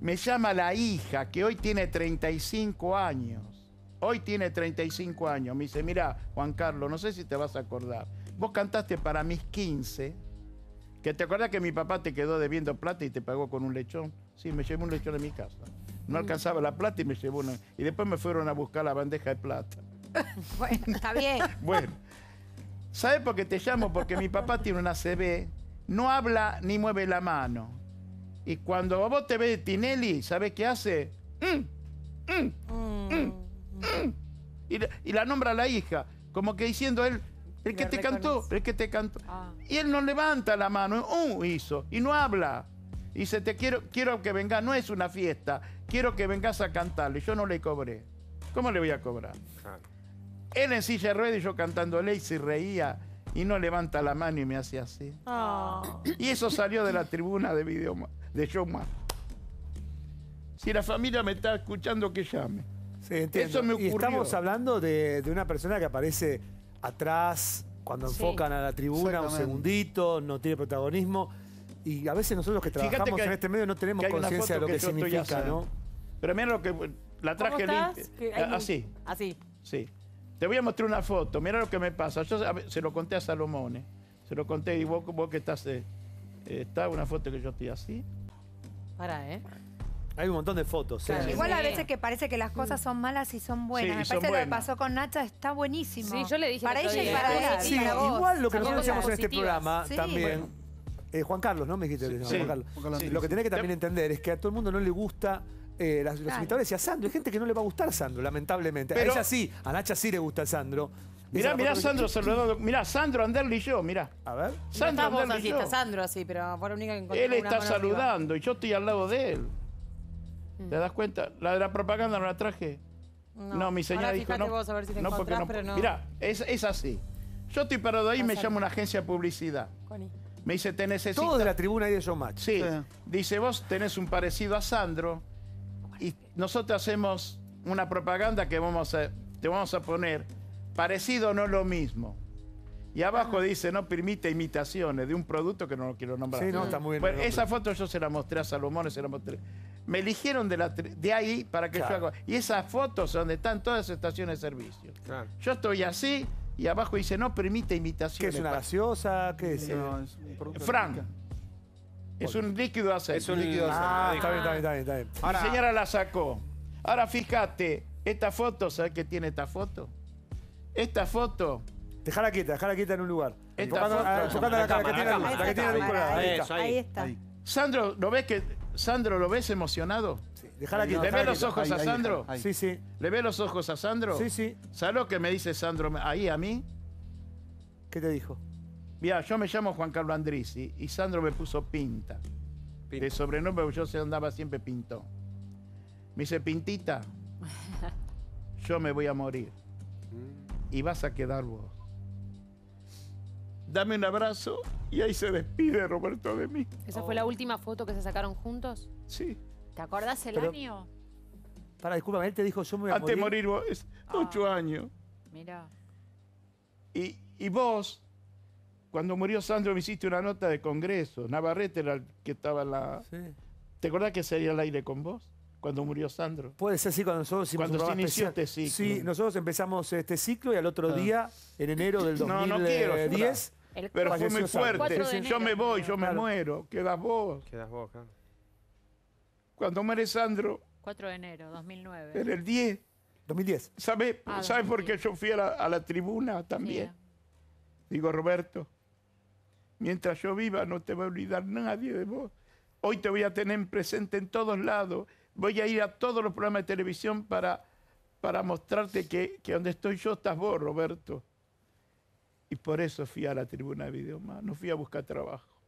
Me llama la hija, que hoy tiene 35 años. Hoy tiene 35 años. Me dice, mira, Juan Carlos, no sé si te vas a acordar. Vos cantaste para mis 15, que te acuerdas que mi papá te quedó debiendo plata y te pagó con un lechón. Sí, me llevó un lechón a mi casa. No alcanzaba la plata y me llevó una. Y después me fueron a buscar la bandeja de plata. <laughs> Bueno, está bien. <laughs> Bueno, ¿sabes por qué te llamo? Porque mi papá tiene una CB, no habla ni mueve la mano. Y cuando vos te ve Tinelli, ¿sabes qué hace? Mm, mm, mm, mm. Y, la- y la nombra a la hija, como que diciendo él, el que te cantó, el que te cantó. Ah. Y él no levanta la mano, uh, hizo, y no habla. Y dice, te quiero, quiero que vengas, no es una fiesta, quiero que vengas a cantarle. Yo no le cobré. ¿Cómo le voy a cobrar? Él en silla de ruedas y yo cantándole y se reía y no levanta la mano y me hacía así. Ah. Y eso salió de la tribuna de video de Showman. Si la familia me está escuchando, que llame. Sí, entiendo. Eso me Y ocurrió. estamos hablando de, de una persona que aparece atrás, cuando Sí. enfocan a la tribuna, un segundito, no tiene protagonismo. Y a veces nosotros que trabajamos que- en este medio no tenemos conciencia de lo que, que significa, haciendo. ¿no? Pero mira lo que la ¿Cómo traje estás? limpia. Que hay un- Así, Así. sí. Te voy a mostrar una foto. Mira lo que me pasa. Yo se lo conté a Salomón. ¿eh? Se lo conté y vos, vos que estás. eh, eh, está una foto que yo estoy así. Para, ¿eh? Hay un montón de fotos. ¿eh? Claro. Igual a Sí. veces que parece que las cosas son malas y son buenas. Sí, y Me son parece que lo que pasó con Nacha está buenísimo. Sí, yo le dije Para ella y para él. Sí, y para vos. igual lo que nosotros hacemos en este programa Sí. también. Bueno. eh, Juan Carlos, ¿no? Me dijiste, Sí. no, Sí. Juan Carlos. Juan Carlos. Lo que tenés que también entender es que a todo el mundo no le gusta eh, las- los Claro. imitadores y a Sandro. Hay gente que no le va a gustar Sandro, lamentablemente. Pero- a ella sí, a Nacha sí le gusta Sandro. Mirá, mirá, que- Sandro saludando. Mirá, Sandro Anderli y yo, mirá. A ver. No Sandro estamos Anderli así, y yo. está Sandro así, pero por la única que encontré Él con una está mano arriba. saludando y yo estoy al lado de él. Mm. ¿Te das cuenta? La de la propaganda no la traje. No, mi señora Ahora dijo fíjate no. vos a ver si te no, porque encontrás, no. pero no. Mira, es, es así. Yo estoy parado ahí y me Pásale. llama una agencia de publicidad. Connie. Me dice, te necesito. Todo de la tribuna ahí de Showmatch. Sí. Dice, vos tenés un parecido a Sandro y nosotros hacemos una propaganda que vamos a, te vamos a poner parecido no lo mismo. Y abajo dice, no permite imitaciones de un producto que no lo quiero nombrar. Sí, no, está muy bien Bueno, esa foto yo se la mostré a Salomón, se la mostré. Me eligieron de, la, tri- de ahí para que Claro. yo haga. Y esas fotos son donde están todas las estaciones de servicio. Yo estoy así y abajo dice, no permite ¿Qué imitaciones. es una gaseosa? ¿Qué es? No, es un producto de Fran. Es un líquido de aceite. Es un líquido de Ah, aceite. está bien, está bien, está bien. Está bien. Mi señora la sacó. Ahora fíjate, esta foto, ¿sabes qué tiene esta foto? Esta foto, Dejala quieta, dejala quieta en un lugar. Esta foto- ah, enfocando la que tiene la luz, la que tiene la luz colgada. Ahí está. ahí. Ahí está. Sandro, ¿lo ves que Sandro lo ves emocionado? Dejala quieta. ¿Le ves los ojos Ahí, a ahí, Sandro? ahí. Sí, sí. ¿Le ves los ojos a Sandro? Sí, sí. ¿Sabes lo que me dice Sandro ahí a mí? ¿Qué te dijo? Mira, yo me llamo Juan Carlos Andrisi y Sandro me puso Pinta. Pinta. De sobrenombre, porque yo se andaba siempre pintón. Me dice, Pintita, <laughs> yo me voy a morir y vas a quedar vos. Dame un abrazo y ahí se despide Roberto de mí. ¿Esa fue la última foto que se sacaron juntos? Sí. ¿Te acordás el Pero- año? Para, discúlpame, él te dijo, yo me voy a Antes de morir. morir vos, es ocho años. Mira. Y, y vos, cuando murió Sandro, me hiciste una nota de congreso. Navarrete era el que estaba en la... Sí. ¿Te acordás que salía al aire con vos? Cuando murió Sandro. Puede ser, sí, cuando nosotros hicimos Cuando un se inició especial. este ciclo. Sí, nosotros empezamos este ciclo y al otro día, en enero del No, no quiero 2010, El Pero fue muy Sandro. fuerte. 4 de Yo me voy, yo me Claro. muero. Quedas vos. Quedas vos, claro. Cuando muere Sandro, 4 de enero, 2009. en el 10, 2010. ¿sabes Ah, ¿sabe por qué 2010. yo fui a la, a la tribuna también? Digo, Roberto, mientras yo viva no te va a olvidar nadie de vos. Hoy te voy a tener presente en todos lados. Voy a ir a todos los programas de televisión para, para mostrarte que, que donde estoy yo estás vos, Roberto. Y por eso fui a la tribuna de Video Más. No fui a buscar trabajo.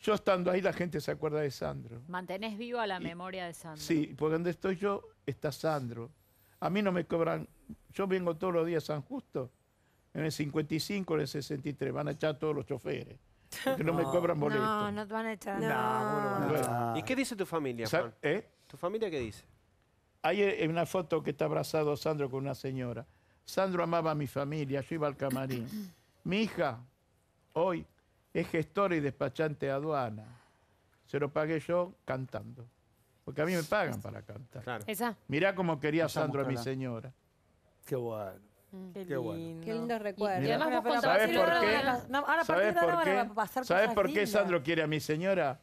Yo estando ahí, la gente se acuerda de Sandro. Mantenés viva la memoria de Sandro. Sí, porque donde estoy yo está Sandro. A mí no me cobran, yo vengo todos los días a San Justo, en el 55, en el 63, van a echar a todos los choferes, porque no, me <laughs> cobran boleto. No, no te van a echar. No, ¿cómo lo van a Bueno. ¿Y qué dice tu familia, Juan? ¿eh? ¿Tu familia qué dice? Hay eh, una foto que está abrazado Sandro con una señora. Sandro amaba a mi familia, yo iba al camarín. <coughs> Mi hija, hoy, es gestora y despachante de aduana. Se lo pagué yo cantando. Porque a mí me pagan para cantar. Claro. ¿Esa? Mirá cómo quería Sandro a mi señora. Qué bueno. Qué, Qué bueno. lindo. Qué lindo recuerdo. y además Mira. vos ¿Sabés contabas- por ahora qué? van a- no, ahora a ¿Sabes partir de ahora por van a qué? pasar ¿Sabes cosas por qué lindas. Sandro quiere a mi señora?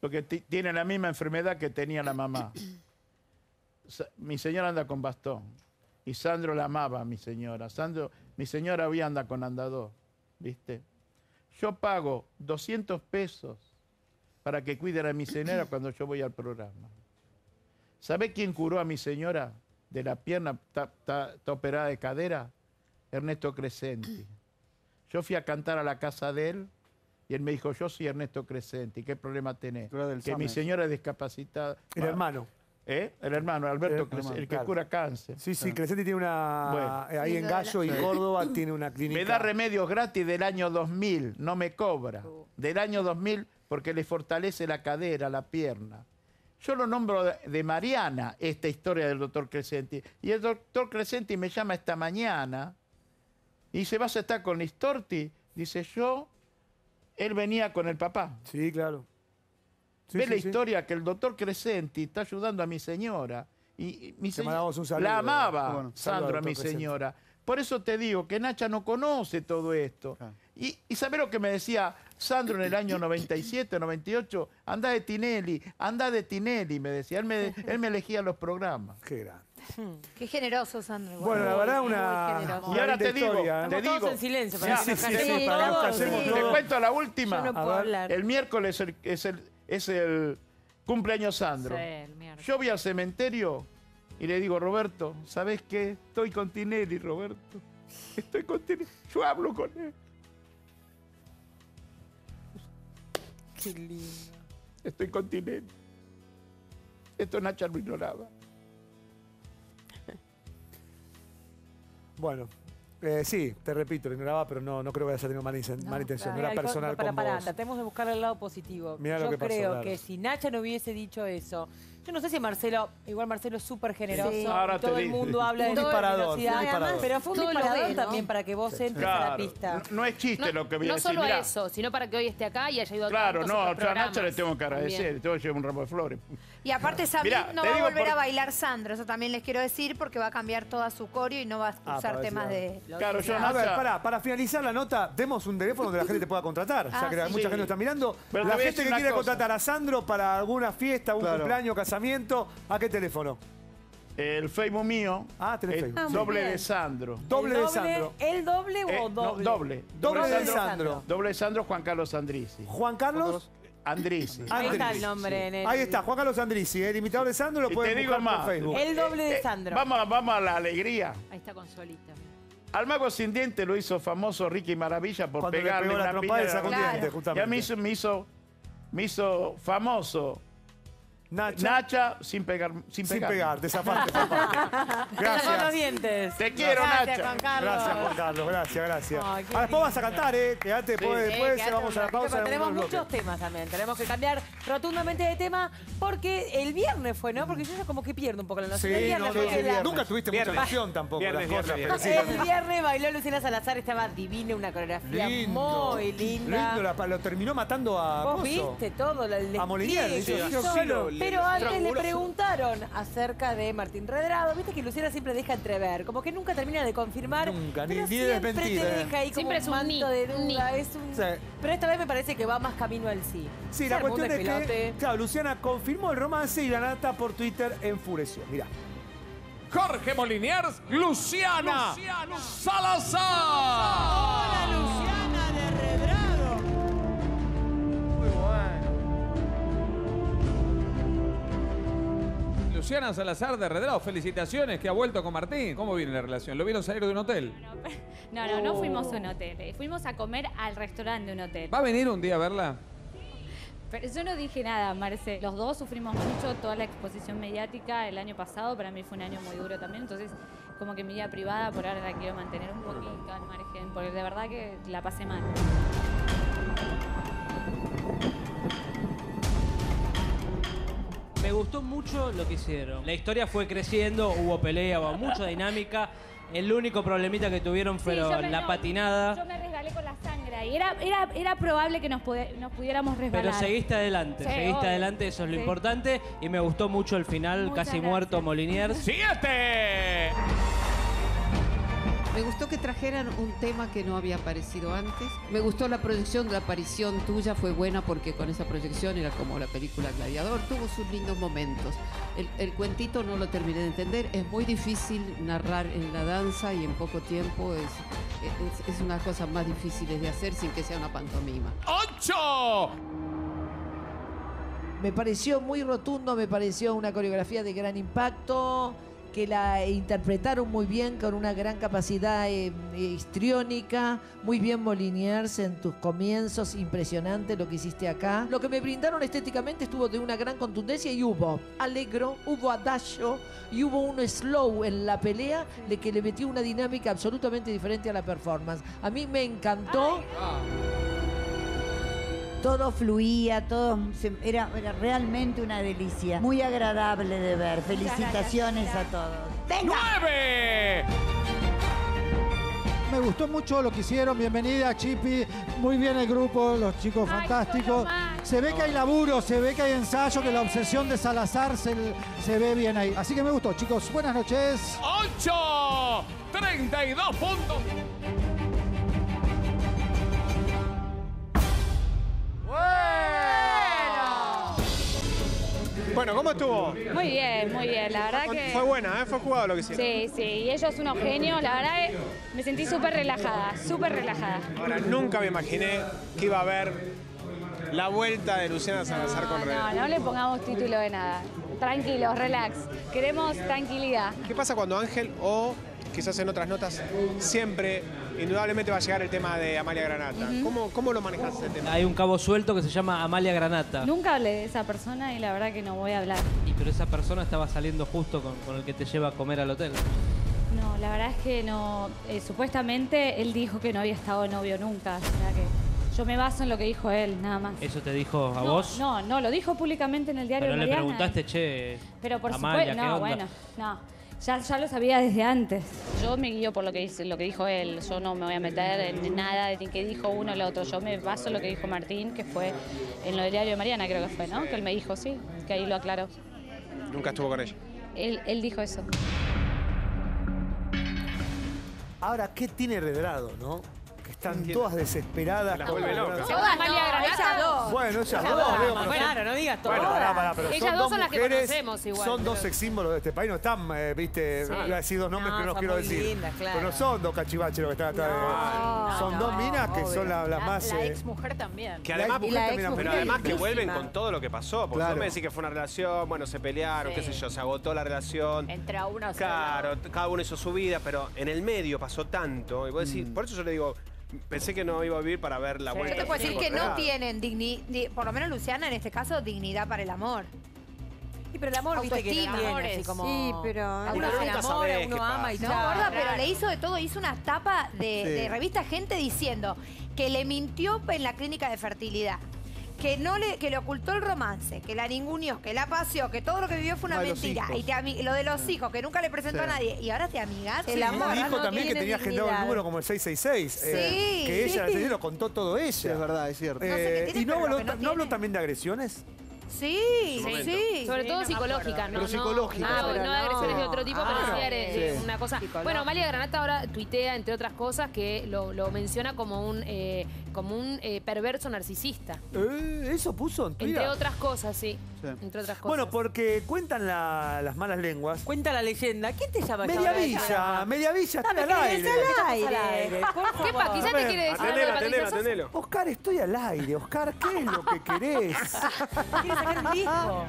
Porque ti- tiene la misma enfermedad que tenía la mamá. <coughs> Mi señora anda con bastón. Y Sandro la amaba a mi señora. Sandro, mi señora hoy anda con andador. ¿Viste? Yo pago 200 pesos para que cuiden a mi señora <coughs> cuando yo voy al programa. ¿Sabe quién curó a mi señora de la pierna? Está operada de cadera. Ernesto Crescenti. <clears throat> Yo fui a cantar a la casa de él y él me dijo, yo soy Ernesto Crescenti, ¿qué problema tenés? Que mi señora es discapacitada. El hermano. ¿Eh? El hermano, Alberto El Crescenti, hermano, el que claro. cura cáncer. Sí, sí, Crescenti tiene una. Bueno. eh, ahí en Gallo y Sí. Córdoba <laughs> tiene una clínica. Me da remedios gratis del año 2000, no me cobra. Del año 2000 porque le fortalece la cadera, la pierna. Yo lo nombro de, Mariana, esta historia del doctor Crescenti. Y el doctor Crescenti me llama esta mañana y dice, ¿vas a estar con Listorti? Dice, yo, él venía con el papá. Sí, claro. Sí, Ve sí, la sí. historia que el doctor Crescenti está ayudando a mi señora. Y, mi Te señora saludo. la amaba, Bueno, Sandro, a mi Crescenti. señora. Por eso te digo que Nacha no conoce todo esto. Y, y ¿sabés lo que me decía Sandro en el año 97, 98? Anda de Tinelli, anda de Tinelli, me decía. Él me, él me elegía los programas. Qué grande. Qué generoso, Sandro. Bueno, la verdad, una. Y ahora te digo, historia, ¿eh? te Estamos todos digo. en silencio para sí, que sí, sí, para todos. Te cuento la última. Yo no puedo hablar. El miércoles el- es el, es el cumpleaños Sandro. Sí, el miércoles. Yo voy al cementerio y le digo, Roberto, ¿sabes qué? Estoy con Tinelli, Roberto. Estoy con Tinelli. Yo hablo con él. Qué lindo. Esto es continente. Esto Nacha lo ignoraba. <laughs> Bueno, eh, sí, te repito, lo ignoraba, pero no, no creo que haya tenido mala, no, intención, no era personal para, para, con vos. Tratemos de buscar el lado positivo. Mirá Yo lo que creo que si Nacha no hubiese dicho eso, yo no sé si Marcelo, igual Marcelo es súper generoso, Sí. Ahora te todo el mundo habla Un de disparador, disparador. pero fue un Todo disparador ve, ¿no? también para que vos entres a la Claro, pista. no, no es chiste lo que voy a no decir. solo mirá. eso, sino para que hoy esté acá y haya ido a Claro, no, yo a Nacha le tengo que agradecer, le tengo que llevar un ramo de flores. Y aparte Sabrina Mirá, no te va a digo volver por- a bailar Sandro, eso también les quiero decir, porque va a cambiar toda su coreo y no va a Ah, usar temas de... Claro, yo A ver, para finalizar la nota, demos un teléfono donde la gente te pueda contratar. Ah, ya que sí. mucha gente lo está mirando. La gente que quiere contratar a Sandro para alguna fiesta, un Claro. cumpleaños, casamiento, ¿a qué teléfono? El Facebook mío Ah, tenés Facebook. Ah, doble bien. de Sandro. Doble ¿El de Sandro. ¿El doble o Eh, no, doble? doble. Doble de Sandro. Sandro. Doble de Sandro Juan Carlos Andrisi. Juan Carlos Andrisi. Ahí está el nombre en el... Ahí está, Juan Carlos Andrisi, el imitador de Sandro, lo Y pueden te digo buscar más. por Facebook. El doble de Eh, eh, Sandro. Vamos, a- vamos a la alegría. Ahí está con Solita. Al mago sin diente lo hizo famoso Ricky Maravilla por Cuando le pegarle pegó la una trompada y piña. sacó un Claro. diente, Y a justamente. mí hizo- me hizo, me hizo famoso Nacha, Nacha sin pegar. Sin, sin pegar. pegar, <laughs> te zafaste, zafaste. Con los Gracias. dientes. Te quiero, Gracias, Nacha. Juan Carlos. Gracias, Juan Carlos, gracias, gracias. Ahora después vas a cantar, ¿eh? Quédate, después, Sí, después vamos a la pausa. tenemos muchos bloques. temas también. Tenemos que cambiar rotundamente de tema porque el viernes fue, ¿no? Porque yo ya como que pierdo un poco la noción. el Sí, viernes no, fue no, que la- Nunca tuviste mucha noción tampoco. Viernes, las cosas, viernes, pero sí. El viernes bailó Luciana Salazar, estaba divina, una coreografía Lindo. muy linda. Lindo, la- lo terminó matando a Vos viste todo, el A Molinier, hizo solo. Pero antes le preguntaron acerca de Martín Redrado. Viste que Luciana siempre deja entrever, como que nunca termina de confirmar. Nunca, ni- pero ni de siempre desmentir, te deja ahí como Siempre un es un manto ni, de duda. ni. Es un... Sí. Pero esta vez me parece que va más camino al sí. Sí, Se la cuestión es que, claro, Luciana confirmó el romance y la nata por Twitter enfureció. Mirá. Jorge Moliniers, Luciana, Salazar. Hola, Luciana de Redrado. Muy bueno. Luciana Salazar de Redrado, felicitaciones que ha vuelto con Martín. ¿Cómo viene la relación? ¿Lo vieron salir de un hotel? No, no, no fuimos a un hotel. eh, Fuimos a comer al restaurante de un hotel. ¿Va a venir un día a verla? Pero yo no dije nada, Marce. Los dos sufrimos mucho toda la exposición mediática el año pasado. Para mí fue un año muy duro también. Entonces, como que mi vida privada por ahora la quiero mantener un poquito al margen. Porque de verdad que la pasé mal. Me gustó mucho lo que hicieron. La historia fue creciendo, hubo pelea, hubo mucha dinámica. El único problemita que tuvieron fue Sí, yo me- la no, patinada. Yo me resbalé con la sangre ahí. Era, era, era probable que nos, pude- nos pudiéramos resbalar. Pero seguiste adelante, Sí, seguiste obvio. adelante, eso es lo Sí. importante. Y me gustó mucho el final, Muchas casi gracias. muerto Moliniers. ¡Siete! Me gustó que trajeran un tema que no había aparecido antes. Me gustó la proyección, la aparición tuya fue buena porque con esa proyección era como la película Gladiador, tuvo sus lindos momentos. El, el cuentito no lo terminé de entender, es muy difícil narrar en la danza y en poco tiempo es, es, es una de cosas más difíciles de hacer sin que sea una pantomima. ¡Ocho! Me pareció muy rotundo, me pareció una coreografía de gran impacto, que la interpretaron muy bien con una gran capacidad eh, eh, histriónica, muy bien Moliniers en tus comienzos, impresionante lo que hiciste acá. Lo que me brindaron estéticamente estuvo de una gran contundencia y hubo alegro, hubo adagio y hubo un slow en la pelea de que le metió una dinámica absolutamente diferente a la performance. A mí me encantó. Todo fluía, todo se- era, era realmente una delicia. Muy agradable de ver. Felicitaciones a todos. ¡Nueve! Me gustó mucho lo que hicieron. Bienvenida, Chipi. Muy bien el grupo, los chicos fantásticos. Se ve que hay laburo, se ve que hay ensayo, que la obsesión de Salazar se, se ve bien ahí. Así que me gustó, chicos. Buenas noches. ¡Ocho! ¡32 puntos! Bueno, ¿cómo estuvo? Muy bien, muy bien. La verdad que... Fue buena, ¿eh? Fue jugado lo que hicieron. Sí, sí. Y ellos unos genios. La verdad que me sentí súper relajada, súper relajada. Ahora, nunca me imaginé que iba a haber la vuelta de Luciana Salazar con Red. No, no le pongamos título de nada. Tranquilos, relax. Queremos tranquilidad. ¿Qué pasa cuando Ángel o quizás en otras notas siempre, indudablemente va a llegar el tema de Amalia Granata? ¿Cómo, ¿Cómo lo manejas ese tema? Hay un cabo suelto que se llama Amalia Granata. Nunca hablé de esa persona y la verdad que no voy a hablar. Y pero esa persona estaba saliendo justo con, con el que te lleva a comer al hotel. No, la verdad es que no. eh, supuestamente él dijo que no había estado novio nunca. O sea que yo me baso en lo que dijo él, nada más. ¿Eso te dijo a no, vos? No, no, lo dijo públicamente en el diario Pero de le preguntaste, che, Pero por supuesto, ¿qué no, onda? bueno, no. Ya, ya lo sabía desde antes. Yo me guío por lo que, dice, lo que dijo él. Yo no me voy a meter en nada de que dijo uno o el otro. Yo me baso en lo que dijo Martín, que fue en lo del diario de Mariana, creo que fue, ¿no? Que él me dijo, sí, que ahí lo aclaró. Nunca estuvo con ella. Él, él dijo eso. Ahora, ¿qué tiene Redrado, no? Están todas desesperadas. las vuelve locas. Todas Amalia Granata. dos. Bueno, ellas dos, claro, no digas Bueno, todas. pará, pará, pero Ellas son dos son las que mujeres, conocemos igual, Son dos sex símbolos de este país, no están, eh, viste, Sí. iba a decir dos nombres No, que no son quiero muy decir. lindas, claro. Pero no son dos cachivaches los que están atrás. No, son no, dos minas que obvio. son la- las La, más... la eh, ex mujer también. Que además, ex mujer también pero además que vuelven con todo lo que pasó. Porque Claro. no me decís que fue una relación, bueno, se pelearon, Sí. qué sé yo, se agotó la relación. Entre a una o Claro, cada uno hizo su vida, pero en el medio pasó tanto. Y vos decís, por eso yo le digo, pensé que no iba a vivir para ver la Sí. vuelta. Yo te puedo de decir que no tienen digni, di- por lo menos Luciana en este caso, dignidad para el amor. Sí, pero el amor, viste que Autoestima. no tiene así como... Sí, pero- Uno Pero se enamora, uno ama y No, chao. gorda, pero le hizo de todo, hizo una tapa de, Sí. de revista Gente diciendo que le mintió en la clínica de fertilidad. Que no le, que le ocultó el romance, que la ninguneó, que la paseó, que todo lo que vivió fue una los mentira. hijos. Y te ami- lo de los hijos, que nunca le presentó Sí. a nadie. Y ahora te amigas. Sí, el amor. y dijo no también que tiene tenía agendado el dignidad. número como el 666. eh, Sí, que ella, sí. ella lo contó todo ella. Sí, es verdad, es cierto. Eh, No sé qué tiene, ¿Y no pero lo habló, que no no habló tiene. también de agresiones? Sí, momento. sí. Sobre Sí, todo psicológica, acuerdo. ¿no? Pero psicológica. No, no, pero no de agresiones de otro tipo, Ah, pero sí de, de sí. una cosa. Psicológica. Bueno, Amalia Granata ahora tuitea, entre otras cosas, que lo, lo menciona como un, eh, como un eh, perverso narcisista. Eh, ¿Eso puso en Twitter? Entre otras cosas, sí. Sí. Entre otras cosas. Bueno, porque cuentan la- las malas lenguas. Cuenta la leyenda. ¿Quién te llama? Media Villa? Media Villa está al aire. estás al aire, ¿Qué pa? Quizás te quiere decir algo de Atendelo, Patricia Sosa. Oscar, estoy al aire. Oscar, ¿qué es lo que querés? Quiere sacar el disco.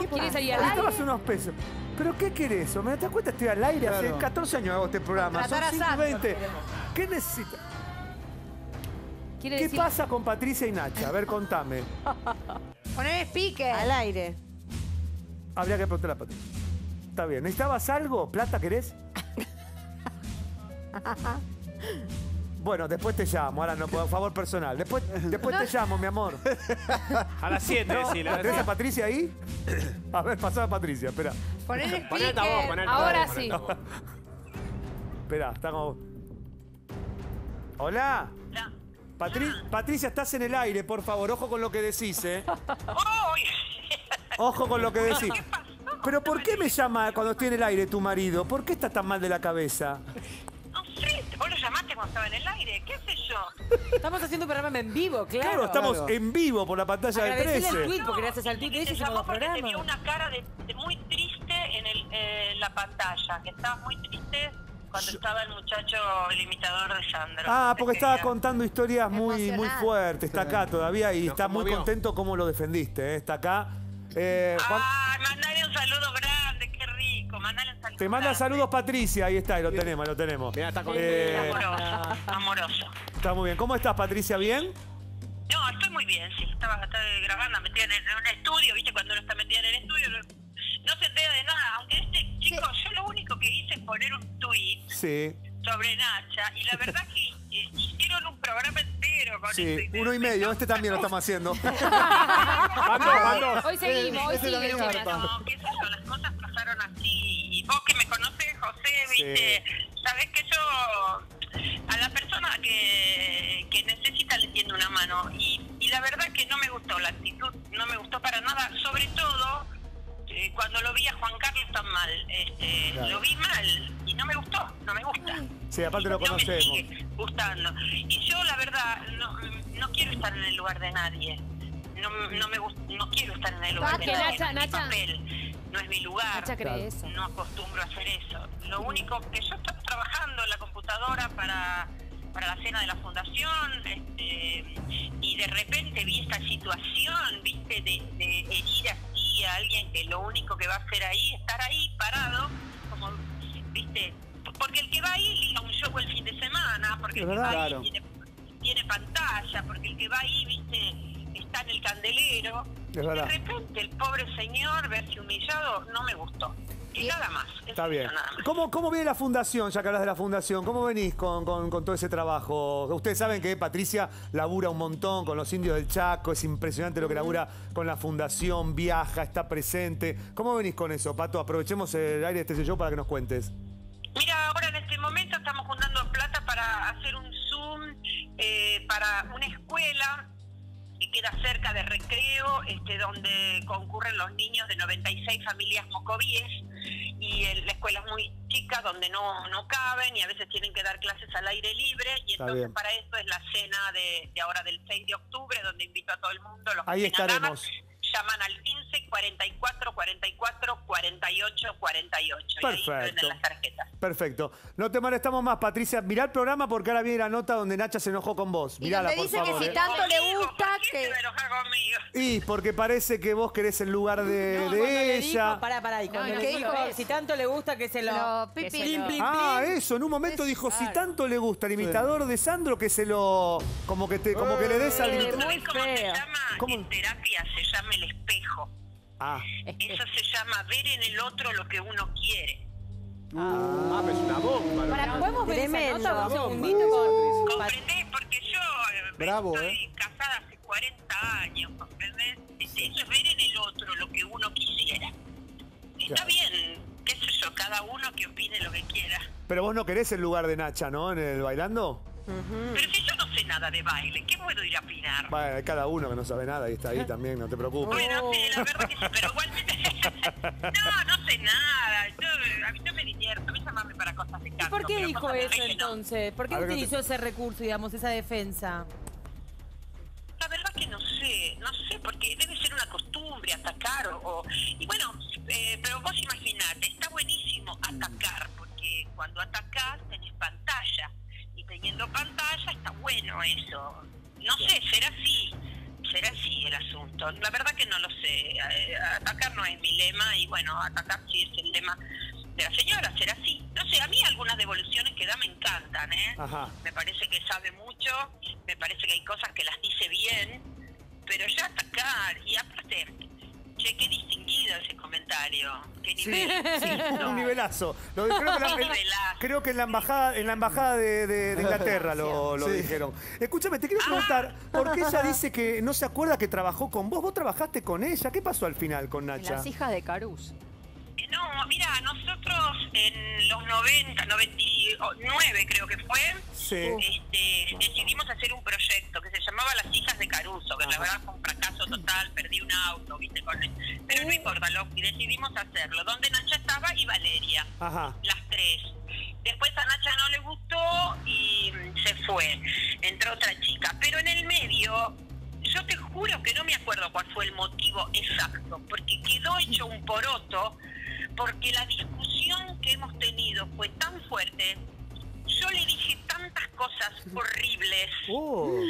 ¿Qué quiere salir al aire? Necesitabas unos pesos. ¿Pero qué querés? ¿Me das cuenta? Estoy al aire. Hace Claro. 14 años hago este programa. Son Tratar a 5 y Sandro 20. queremos. ¿Qué necesitas? Quiere ¿Qué decir... pasa con Patricia y Nacha? A ver, contame. <laughs> Poner speaker. Al aire. Habría que preguntarle a Patricia. Está bien. ¿Necesitabas algo? ¿Plata querés? Bueno, después te llamo. Ahora no puedo. <laughs> Favor personal. Después, después te llamo, mi amor. <laughs> A las 7, ¿No? decile. ¿La tenés a Patricia ahí? A ver, pasá a Patricia. Espera. Poner speaker. Poné poné. Ahora poné sí. Espera, está como. Hola. Patri- Patricia, estás en el aire, por favor. Ojo con lo que decís, ¿eh? Ojo con lo que decís. Pero ¿por qué me llama cuando estoy en el aire tu marido? ¿Por qué está tan mal de la cabeza? No sé, vos lo llamaste cuando estaba en el aire, qué sé yo. Estamos haciendo un programa en vivo, claro. Claro, estamos Claro. en vivo por la pantalla de Agradecele el 13. tweet, porque gracias al tweet ese hicimos llamó porque te vio una cara de, de muy triste en el, eh, la pantalla, que estabas muy triste cuando estaba el muchacho, el imitador de Sandro. Ah, porque estaba quería- contando historias muy, muy fuertes. Está acá todavía y Nos está muy contento cómo lo defendiste. ¿eh? Está acá. Eh, Juan- Ay, mandale un saludo grande, qué rico, mandale un saludo te manda grande. saludos Patricia. Ahí está, lo tenemos, lo tenemos. Mirá, está con- Eh, Amoroso, amoroso. está muy bien. ¿Cómo estás, Patricia? ¿Bien? No, estoy muy bien, sí. Estaba, estaba grabando, metida en, en un estudio, ¿viste? Cuando uno está metida en el estudio, no, se entera de nada. Aunque este chico, yo lo único que hice es poner un tweet Sí. sobre Nacha, y la verdad que eh, hicieron un programa entero con Sí, eso. uno y medio. Este también lo estamos haciendo. <laughs> Van dos. Hoy seguimos, hoy Ese también sigue. es chicas. harta. No, qué sé yo, las cosas pasaron así. Y vos que me conoces, José, viste, sabés que yo a la persona que, que necesita le tiendo una mano. Y, y la verdad que no me gustó la actitud, no me gustó para nada, sobre todo eh, cuando lo vi a Juan Carlos tan mal. Este, Claro. Lo vi mal y no me gustó, no me gusta. Sí, aparte lo No me conocemos. sigue gustando. Y yo, la verdad, no, no quiero estar en el lugar de nadie. No, no me gust- no quiero estar en el lugar Ah, de nadie. Nacha- no es mi Nacha- papel, no es mi lugar. Nacha cree eso. No acostumbro a hacer eso. Lo único que yo estoy trabajando en la computadora para, para la cena de la fundación este, y de repente vi esta situación, viste, de, de herir a alguien que lo único que va a hacer ahí, estar ahí parado, como, viste, porque el que va ahí liga un show el fin de semana, porque Es el que va ahí tiene, tiene pantalla, porque el que va ahí, viste, está en el candelero. Es Y de repente el pobre señor verse humillado no me gustó. Y nada más. Está bien. ¿Cómo, ¿Cómo viene la fundación, ya que hablas de la fundación? ¿Cómo venís con, con- con todo ese trabajo? Ustedes saben que Patricia labura un montón con los indios del Chaco, es impresionante lo que labura con la fundación, viaja, está presente. ¿Cómo venís con eso, Pato? Aprovechemos el aire de este show para que nos cuentes. Mira, ahora en este momento estamos juntando plata para hacer un Zoom eh, para una escuela que queda cerca de Recreo, este, donde concurren los niños de 96 familias mocovíes y el- la escuela es muy chica, donde no, no caben y a veces tienen que dar clases al aire libre y Está entonces bien. para eso es la cena de, de ahora del 6 de octubre, donde invito a todo el mundo. Los Ahí estaremos. Llaman al 15 44 44 48 48 y ahí Perfecto. las tarjetas. Perfecto. No te molestamos más, Patricia. Mirá el programa porque ahora viene la nota donde Nacha se enojó con vos. Y Mirala, donde por dice favor. que si ¿eh? tanto le gusta que... Y porque parece que vos querés el lugar de, No, de ella. dijo- pará, pará, y cuando No, le dijo, ¿qué eh, si tanto le gusta que se lo... Lo que se lo- Ah, eso, en un momento dijo, si tanto le gusta el imitador de Sandro, que se lo... Como que, te, como que le des al Eh, imitador. ¿Sabés cómo se llama? ¿Cómo? En terapia se llama el espejo. Ah. Eso se llama ver en el otro lo que uno quiere. Ah, es una bomba. Para, ¿podemos ver esa nota un segundito con... ¿Comprendés? Porque yo eh, Bravo, estoy ¿eh? casada hace 40 años, ¿comprendés? Eso es ver en el otro lo que uno quisiera. Está Claro. bien, qué sé yo, cada uno que opine lo que quiera. Pero vos no querés el lugar de Nacha, ¿no? En el bailando. Pero si yo no sé nada de baile, ¿qué puedo ir a opinar? Bueno, hay cada uno que no sabe nada y está ahí también, no te preocupes. Bueno, sí, la verdad que sí, pero igualmente... <laughs> no, no sé nada. Yo, a mí no me divierto, a mí llamame para cosas de ¿Y canto. por qué dijo eso no. entonces? ¿Por qué utilizó ese recurso, digamos, esa defensa? La verdad que no sé, no sé, porque debe ser una costumbre atacar o... o- y bueno, eh, pero vos imaginate, está buenísimo atacar, porque cuando atacás tenés pantalla, y teniendo pantalla está bueno eso. No sé, será así, será así el asunto. La verdad que no lo sé, atacar no es mi lema, y bueno, atacar sí es el lema de la señora, será así. No sé, a mí algunas devoluciones que da me encantan, ¿eh? Ajá. me parece que sabe mucho, me parece que hay cosas que las dice bien, pero ya atacar, y aparte, che, qué distinguido ese comentario, qué Sí, nivel. sí, <laughs> un nivelazo. Lo- creo, que la, <laughs> nivelazo. creo que en la embajada, en la embajada de, de- de Inglaterra lo, lo Sí. dijeron. Escúchame, te quiero preguntar, ¿por qué ella <laughs> dice que no se acuerda que trabajó con vos? ¿Vos trabajaste con ella? ¿Qué pasó al final con Nacha? Las hijas de Carus. No, mira, nosotros en los 90, 99 creo que fue, Sí. este, decidimos hacer un proyecto que se llamaba Las hijas de Caruso, que la verdad fue un fracaso total, perdí un auto, viste, con pero no importa, lo, y decidimos hacerlo, donde Nacha estaba y Valeria, Ajá. las tres. Después a Nacha no le gustó y se fue, entró otra chica, pero en el medio... Yo te juro que no me acuerdo cuál fue el motivo exacto, porque quedó hecho un poroto, porque la discusión que hemos tenido fue tan fuerte. Yo le dije tantas cosas horribles. Oh.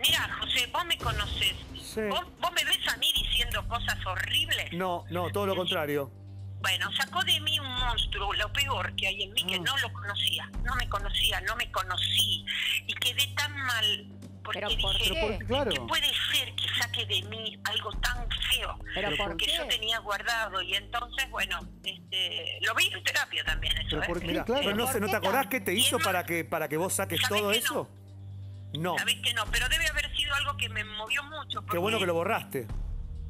Mira, José, vos me conoces. Sí. ¿Vos, vos me ves a mí diciendo cosas horribles? No, no, todo lo contrario. Bueno, sacó de mí un monstruo, lo peor que hay en mí, que no lo conocía. No me conocía, no me conocí. Y quedé tan mal. Porque ¿Pero por dije, qué? "¿Qué Claro. puede ser que saque de mí algo tan feo ¿Pero por porque qué? yo tenía guardado y entonces bueno este lo vi en terapia también eso Pero por qué, Mira, claro. pero no, sé, ¿no te acordás qué te hizo para que, para que vos saques ¿sabés todo que eso? No. sabés que no pero debe haber sido algo que me movió mucho Qué bueno que lo borraste.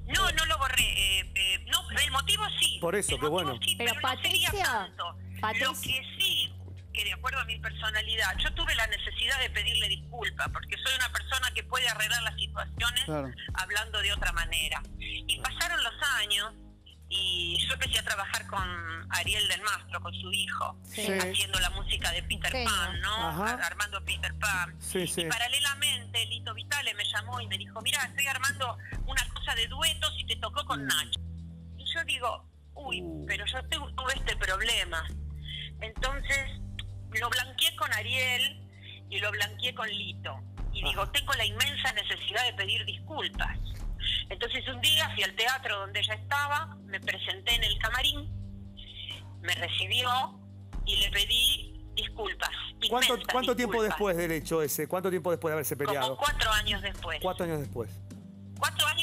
no no lo borré eh, eh, no el motivo sí Por eso, El qué bueno. sí, Pero pero, no sería Patricia, tanto. Patricia- lo que sí que de acuerdo a mi personalidad yo tuve la necesidad de pedirle disculpas porque soy una persona que puede arreglar las situaciones Claro. hablando de otra manera. Y pasaron los años y yo empecé a trabajar con Ariel del Mastro, con su hijo, Sí. haciendo la música de Peter. Pan, ¿no? Ajá. Armando Peter Pan. Sí, sí. Y paralelamente Lito Vitale me llamó y me dijo, mira, estoy armando una cosa de duetos y te tocó con Nacho. Y yo digo, uy, pero yo tengo, tuve este problema. Entonces lo blanqueé con Ariel y lo blanqueé con Lito. Y digo, tengo la inmensa necesidad de pedir disculpas. Entonces un día fui al teatro donde ella estaba, me presenté en el camarín, me recibió y le pedí disculpas. ¿Cuánto, cuánto tiempo después del hecho ese? ¿Cuánto tiempo después de haberse Como peleado? cuatro años después. Cuatro años después. Cuatro años,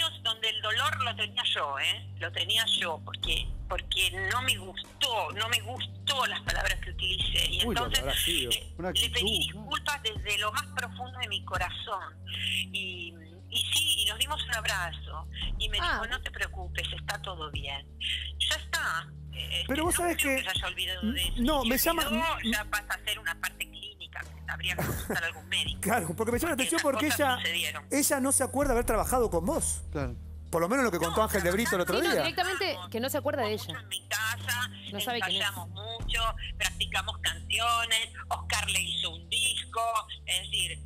el dolor lo tenía yo, ¿eh? Lo tenía yo, porque porque no me gustó, no me gustó las palabras que utilicé. Y Uy, entonces sido. le, pedí disculpas desde lo más profundo de mi corazón. Y, y sí, y nos dimos un abrazo. Y me dijo, no te preocupes, está todo bien. Ya está. eh, Pero vos no sabés que- se haya olvidado de eso. no, me llama- Ya pasa a ser una parte clínica, habría que consultar a algún médico. Claro, porque me llama la atención porque ella, sucedieron. ella no se acuerda de haber trabajado con vos. Claro. Por lo menos lo que contó Ángel de Brito el otro Sí, no, día. directamente que no se acuerda de ella. No sabe quién es. ensayamos mucho, practicamos canciones, Oscar le hizo un disco, es decir,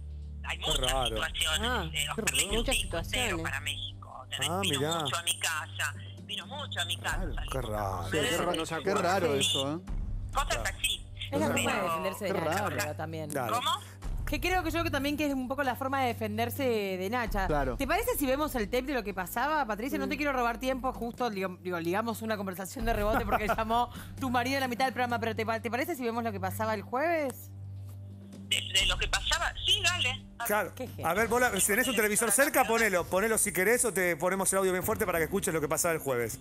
hay muchas raro. situaciones. Ah, eh, Oscar qué le hizo raro. un Muchas disco entero situaciones. para México. Ah, vino mirá. mucho a mi casa, vino mucho a mi casa. Qué raro. Sí, qué, ra- qué raro eso, ¿eh? Cosas así. Es la forma de defenderse de Qué Nacha, también. Claro. ¿Cómo? Que creo que yo que también que es un poco la forma de defenderse de Nacha. Claro. ¿Te parece si vemos el tape de lo que pasaba, Patricia? Mm. No te quiero robar tiempo, justo digo, ligamos una conversación de rebote porque <laughs> llamó tu marido en la mitad del programa, pero ¿te, pa- ¿te parece si vemos lo que pasaba el jueves? De, de lo que pasaba, sí, dale. Claro. A ver, vos la- si tenés un televisor cerca, ponelo. Ponelo si querés o te ponemos el audio bien fuerte para que escuches lo que pasaba el jueves.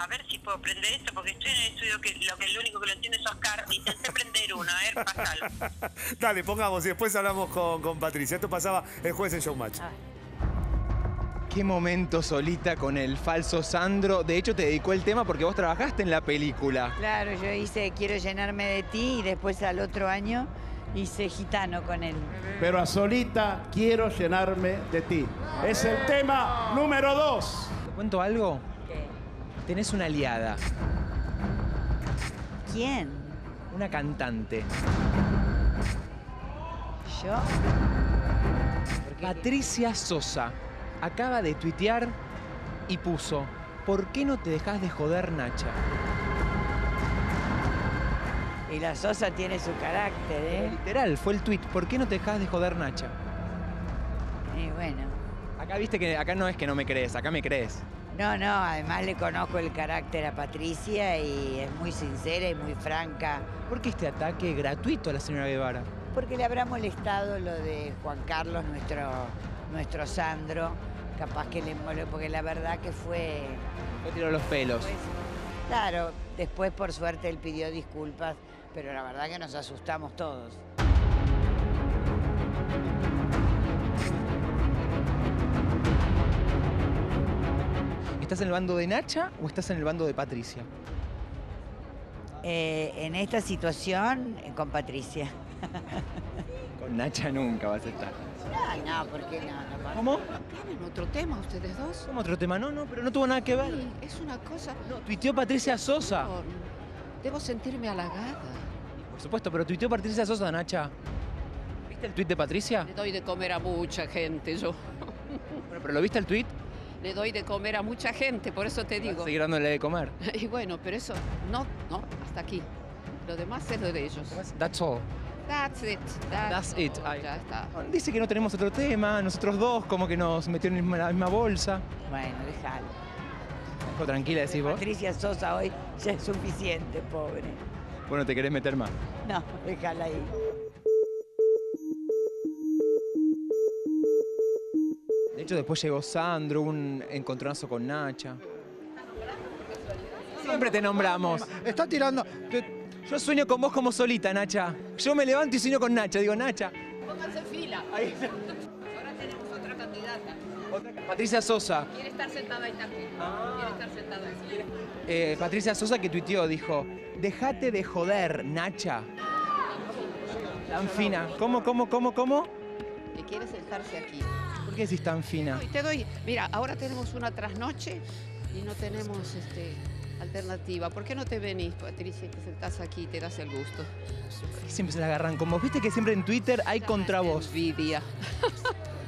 A ver si puedo prender esto, porque estoy en el estudio que lo que el único que lo entiende es Oscar. Intenté prender uno, a ver, pásalo. <laughs> Dale, pongamos y después hablamos con, con Patricia. Esto pasaba el jueves en Showmatch. Qué momento solita con el falso Sandro. De hecho, te dedicó el tema porque vos trabajaste en la película. Claro, yo hice Quiero llenarme de ti y después al otro año hice Gitano con él. Pero a solita quiero llenarme de ti. Es el tema número dos. ¿Te cuento algo? Tenés una aliada, ¿Quién? una cantante. ¿Yo? Patricia Sosa acaba de tuitear y puso, ¿por qué no te dejas de joder, Nacha? Y la Sosa tiene su carácter, ¿eh? Literal, fue el tuit, ¿por qué no te dejas de joder, Nacha? Y bueno. Acá viste que acá no es que no me crees, acá me crees. No, no, además le conozco el carácter a Patricia y es muy sincera y muy franca. ¿Por qué este ataque gratuito a la señora Guevara? Porque le habrá molestado lo de Juan Carlos, nuestro, nuestro Sandro. Capaz que le molestó, porque la verdad que fue... Me tiró los pelos. Claro, después por suerte él pidió disculpas, pero la verdad que nos asustamos todos. ¿Estás en el bando de Nacha o estás en el bando de Patricia? Eh, en esta situación, eh, con Patricia. <laughs> Con Nacha nunca vas a estar. No, no, ¿por qué no? no ¿Cómo? ¿Tienen otro tema ustedes dos? ¿Cómo otro tema? No, no, pero no tuvo nada que ver. Sí, es una cosa... No, tuiteó Patricia Sosa. Debo sentirme halagada. Por supuesto, pero tuiteó Patricia Sosa, Nacha. ¿Viste el tuit de Patricia? Le doy de comer a mucha gente yo. Bueno, pero ¿lo viste el tuit? Le doy de comer a mucha gente, por eso te digo. seguir dándole de comer. <laughs> Y bueno, pero eso, no, no, hasta aquí. Lo demás es lo de ellos. That's all. That's it. That's it. Ya está. Dice que no tenemos otro tema, nosotros dos como que nos metieron en la misma bolsa. Bueno, déjalo. Dejo tranquila, decís vos. Patricia Sosa hoy ya es suficiente, pobre. Bueno, te querés meter más. No, déjala ahí. De hecho, después llegó Sandro, un encontronazo con Nacha. Siempre te nombramos. Está tirando. Yo sueño con vos como solita, Nacha. Yo me levanto y sueño con Nacha. Digo, Nacha. Pónganse en fila. Ahí. Ahora tenemos otra candidata. Patricia Sosa. Quiere estar sentada ahí también. Ah. Quiere estar sentada ahí. Eh, Patricia Sosa que tuiteó, dijo, déjate de joder, Nacha. Tan fina. ¿Cómo, cómo, cómo, cómo? Que quiere sentarse aquí. ¿Por qué decís tan fina? Y te doy, mira, ahora tenemos una trasnoche y no tenemos este, alternativa. ¿Por qué no te venís, Patricia, y te sentás aquí y te das el gusto? Siempre se la agarran con vos. Viste que siempre en Twitter hay contra vos. Envidia. <laughs>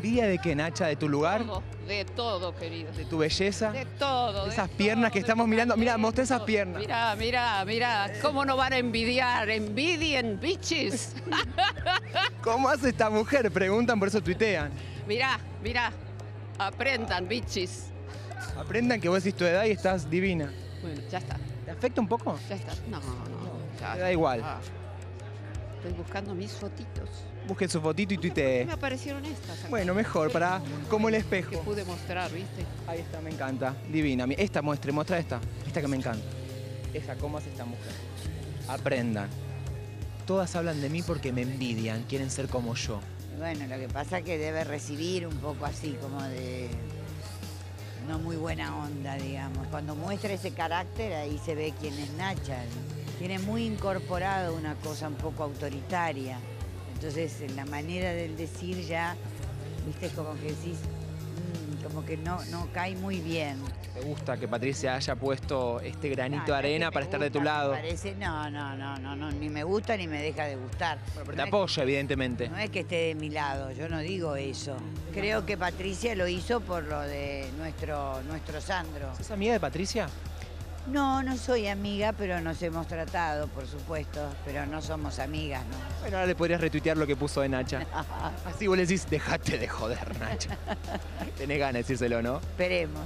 ¿Envidia de qué, Nacha? ¿De tu lugar? Todo, de todo, querido. ¿De tu belleza? De todo. De esas piernas que estamos mirando. Mira, mostré esas piernas. Mira, mira, mira, ¿cómo no van a envidiar? Envidien, bitches. <laughs> ¿Cómo hace esta mujer? Preguntan, por eso tuitean. Mira, mira, aprendan, bitches. Aprendan que vos decís tu edad y estás divina. Bueno, ya está, ¿Te afecta un poco? ya está. No, no, ya. Te da igual. Ah, Estoy buscando mis fotitos. Busque su fotito y tuitee. Me aparecieron estas. acá. Bueno, mejor, para como el Que espejo. pude mostrar, ¿viste? Ahí está, me encanta. Divina. Esta muestre, muestra esta. Esta que me encanta. Esa, ¿cómo hace esta mujer? Aprendan. Todas hablan de mí porque me envidian, quieren ser como yo. Bueno, lo que pasa es que debe recibir un poco así, como de no muy buena onda, digamos. Cuando muestra ese carácter, ahí se ve quién es Nacha. Tiene muy incorporado una cosa un poco autoritaria. Entonces, en la manera del decir ya, viste, como que decís, mm, como que no, no cae muy bien. ¿Te gusta que Patricia haya puesto este granito No, de no es que arena para estar de tu lado? Parece, no, no, no, no, no, ni me gusta ni me deja de gustar. Pero No te es- apoya, evidentemente. No es que esté de mi lado, yo no digo eso. Creo que Patricia lo hizo por lo de nuestro, nuestro Sandro. ¿Sos amiga de Patricia? No, no soy amiga, pero nos hemos tratado, por supuesto, pero no somos amigas, ¿no? Bueno, ahora le podrías retuitear lo que puso de Nacha. <laughs> Así vos le decís, dejate de joder, Nacha. <laughs> Tenés ganas de decírselo, ¿no? Esperemos.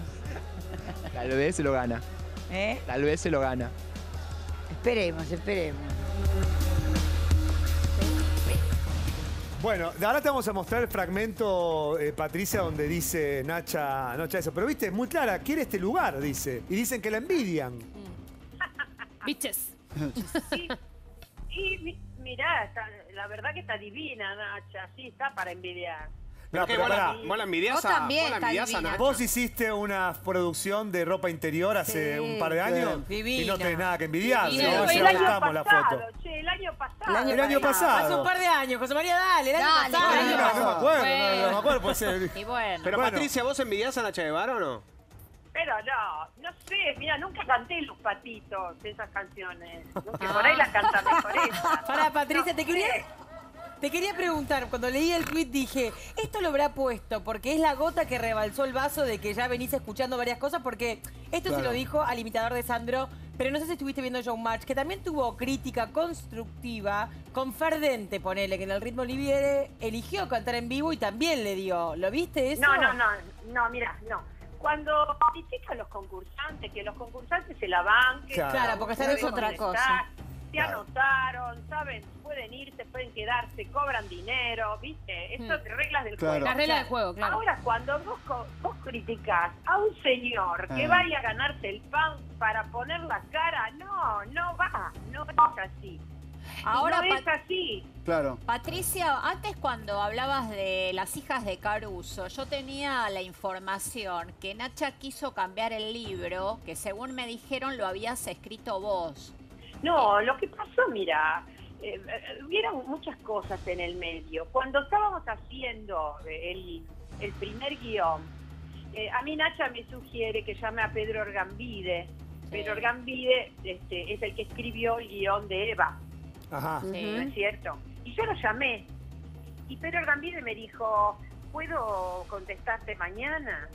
Tal vez se lo gana. ¿Eh? Tal vez se lo gana. Esperemos, esperemos. Bueno, ahora te vamos a mostrar el fragmento, eh, Patricia, donde dice Nacha, Nacha eso. Pero viste, es muy clara, quiere este lugar, dice. Y dicen que la envidian. Biches. Y mi- mirá, está- la verdad que está divina, Nacha. Sí, está para envidiar. No, ¿Qué, pero vos la- pará. vos la envidias Vos a- también vos la estás envidias a divina. Nacha? Vos hiciste una producción de ropa interior hace Sí. un par de años y Divina. no tenés nada que envidiar. Divina. El ya año buscamos la foto. pasado, che, el año pasado. El año pasado. Hace un par de años, José María, dale, el año Dale, pasado. dale. No, no me acuerdo, no, no me acuerdo. puede ser. Y bueno. Pero Bueno. Patricia, ¿vos envidias a Nacha Guevara o no? Pero no, no sé, mira, nunca canté Los Patitos, esas canciones. <laughs> No sé, por ahí las canta mejor ella. Pará, Patricia, No te quería. Te quería preguntar, cuando leí el tweet dije, esto lo habrá puesto porque es la gota que rebalsó el vaso de que ya venís escuchando varias cosas, porque esto se lo dijo al imitador de Sandro, pero no sé si estuviste viendo Showmatch, que también tuvo crítica constructiva con Ferdente, ponele, que en el ritmo Oliviere eligió cantar en vivo y también le dio. ¿Lo viste eso? No, no, no, no, mira, no. Cuando critican a los concursantes, que los concursantes se la banquen. Claro. Claro, porque esta saben es otra cosa. Se Claro. anotaron, saben, pueden irse, pueden quedarse, cobran dinero, ¿viste? Eso es reglas del Claro. juego. Las reglas del juego, claro. Ahora, cuando vos, vos criticás a un señor que Ah. vaya a ganarse el pan para poner la cara, no, no va, no es así. Ahora, no es así. Claro. Patricia, antes cuando hablabas de las hijas de Caruso, yo tenía la información que Nacha quiso cambiar el libro, que según me dijeron lo habías escrito vos. No, lo que pasó, mira, eh, eh, hubieron muchas cosas en el medio. Cuando estábamos haciendo el, el primer guion, eh, a mí Nacha me sugiere que llame a Pedro Orgambide. Pedro Orgambide este, es el que escribió el guion de Eva, Ajá. ¿no es cierto? Y yo lo llamé. Y Pedro Orgambide me dijo, ¿puedo contestarte mañana?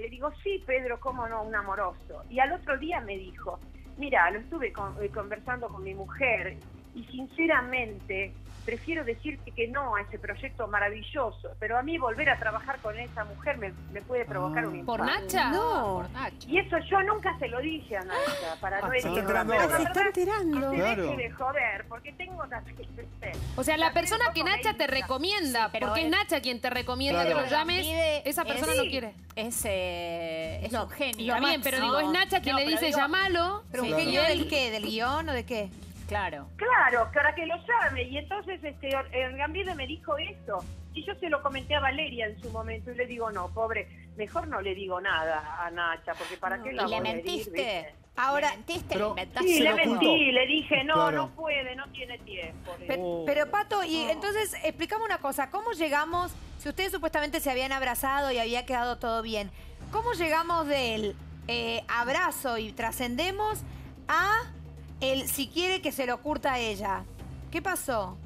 Le digo, sí, Pedro, cómo no, un amoroso. Y al otro día me dijo, mira, lo estuve eh, conversando con mi mujer y sinceramente prefiero decirte que no a ese proyecto maravilloso, pero a mí volver a trabajar con esa mujer me, me puede provocar un ¿Por infarto. Nacha? No. Por Nacha. Y eso yo nunca se lo dije a Nacha, para no Ah, se está enterando la Se está enterando. que Claro. de joder, porque tengo las... <laughs> O sea, la persona que Nacha te recomienda, Sí, pero porque es Nacha quien te recomienda Claro. que lo llames, esa persona es- no quiere. Es, eh, es No, un genio. Está bien, pero digo, es Nacha quien No, le dice digo- llamalo. ¿Pero un Sí, genio del qué? ¿Del guion o de qué? Claro. Claro, para que lo llame. Y entonces este, Orgambide me dijo eso. Y yo se lo comenté a Valeria en su momento y le digo, no, pobre, mejor no le digo nada a Nacha, porque para qué ¿Y la le a herir, mentiste? Ahora- ¿Le mentiste? Pero- ¿Le inventaste? Sí, le lo mentí, le dije, no, Claro. no puede, no tiene tiempo. le. Pero, Pato, y entonces explicame una cosa, ¿cómo llegamos, si ustedes supuestamente se habían abrazado y había quedado todo bien, ¿cómo llegamos del eh, abrazo y trascendemos a el si quiere que se lo curta a ella? ¿Qué pasó?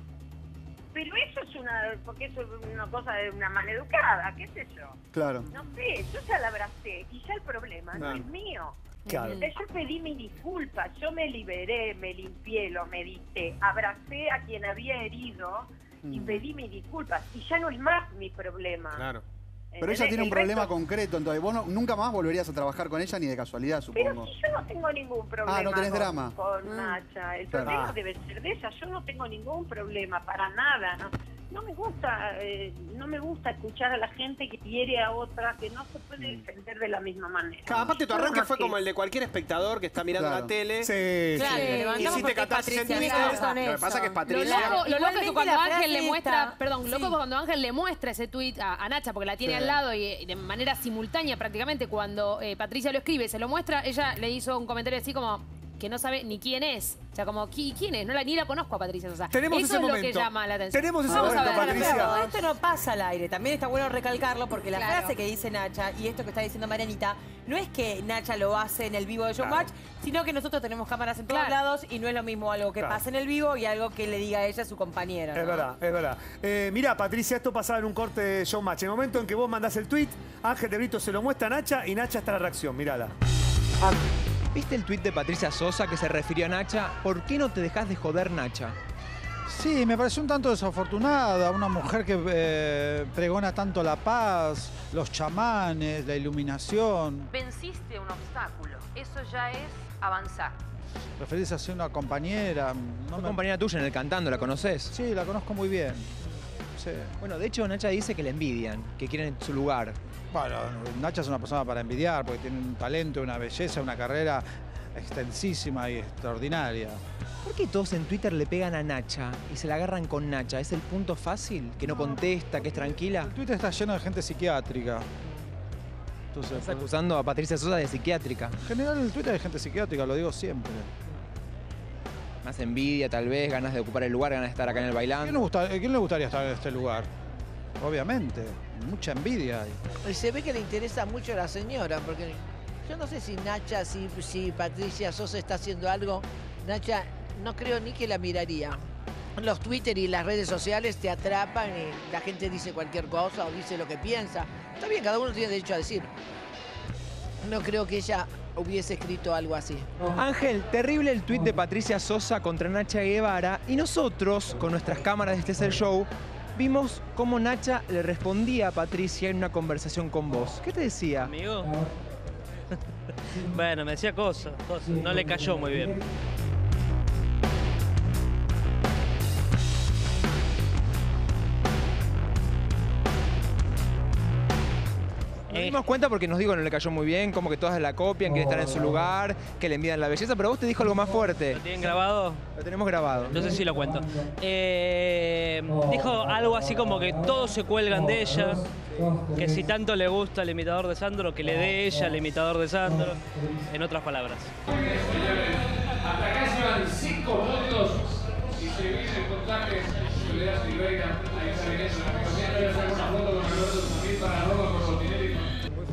Pero eso es una, porque eso es una cosa de una maleducada, qué sé yo. Claro. No sé, yo ya la abracé y ya el problema no es mío. Claro. Entonces, Yo pedí mi disculpa, yo me liberé, me limpié, lo medité, abracé a quien había herido y Mm. pedí mis disculpas. Y ya no es más mi problema. Claro. Pero ella tiene un problema resto- concreto, entonces vos no- nunca más volverías a trabajar con ella ni de casualidad, Pero supongo. si yo no tengo ningún problema Ah, no tenés con, drama. Mm. con Nacha. El Claro. problema debe ser de ella. Yo no tengo ningún problema para nada. ¿no? No me gusta, eh, no me gusta escuchar a la gente que quiere a otra, que no se puede defender de la misma manera. Claro, aparte tu arranque fue como el de cualquier espectador que está mirando Claro. la tele. Sí, Claro, sí. Hiciste. Lo que pasa es que es Lo Patricia. loco, lo loco es cuando Ángel le muestra, perdón, loco sí. cuando Ángel le muestra ese tuit a, a Nacha, porque la tiene Sí. al lado y, y de manera simultánea prácticamente cuando eh, Patricia lo escribe, se lo muestra, ella le hizo un comentario así como que no sabe ni quién es. O sea, como, ¿qui- ¿quién es? No la, ni la conozco a Patricia Sosa. Tenemos Eso ese es lo momento. que llama la atención. Tenemos ese Vamos a momento, ver. Patricia. Pero todo esto no pasa al aire. También está bueno recalcarlo porque la Claro. frase que dice Nacha y esto que está diciendo Marianita, no es que Nacha lo hace en el vivo de Showmatch, sino que nosotros tenemos cámaras en todos Claro. lados y no es lo mismo algo que Claro. pasa en el vivo y algo que le diga a ella a su compañero. Es verdad, es verdad. Eh, mira, Patricia, esto pasaba en un corte de Showmatch. En el momento en que vos mandás el tweet, Ángel de Brito se lo muestra a Nacha y Nacha está la reacción. Mírala. ¿Viste el tuit de Patricia Sosa que se refirió a Nacha? ¿Por qué no te dejas de joder, Nacha? Sí, me pareció un tanto desafortunada, una mujer que eh, pregona tanto la paz, los chamanes, la iluminación. Venciste un obstáculo. Eso ya es avanzar. Referirse a ser una compañera. No Fue me- compañera tuya en el cantando, ¿la conoces? Sí, la conozco muy bien. Sí. Bueno, de hecho, Nacha dice que la envidian, que quieren su lugar. Bueno, Nacha es una persona para envidiar porque tiene un talento, una belleza, una carrera extensísima y extraordinaria. ¿Por qué todos en Twitter le pegan a Nacha y se la agarran con Nacha? ¿Es el punto fácil? ¿Que no contesta, que es tranquila? El Twitter está lleno de gente psiquiátrica. Entonces, Estás acusando a Patricia Sosa de psiquiátrica. en general el Twitter hay gente psiquiátrica, lo digo siempre. Más envidia, tal vez, ganas de ocupar el lugar, ganas de estar acá en el ¿Quién, bailando. le gusta- ¿Quién le gustaría estar en este lugar? Obviamente, mucha envidia. Y se ve que le interesa mucho a la señora, porque yo no sé si Nacha, si, si Patricia Sosa está haciendo algo, Nacha no creo ni que la miraría. Los Twitter y las redes sociales te atrapan y la gente dice cualquier cosa o dice lo que piensa. Está bien, cada uno tiene derecho a decir. No creo que ella hubiese escrito algo así. Ángel, terrible el tuit de Patricia Sosa contra Nacha Guevara y nosotros, con nuestras cámaras de Este es el Show, vimos cómo Nacha le respondía a Patricia en una conversación con vos. ¿Qué te decía? Amigo. <laughs> bueno, me decía cosas, cosas. No le cayó muy bien. Dimos cuenta porque nos dijo no le cayó muy bien, como que todas la copian, quieren estar en su lugar, que le envían la belleza, pero vos te dijo algo más fuerte. ¿Lo tienen grabado? Lo tenemos grabado. No sé si lo cuento. Eh, dijo algo así como que todos se cuelgan de ella, que si tanto le gusta el imitador de Sandro, que le dé ella el imitador de Sandro, en otras palabras. Hasta acá llevan 5 minutos y se viene el contacto Soledad Silveira.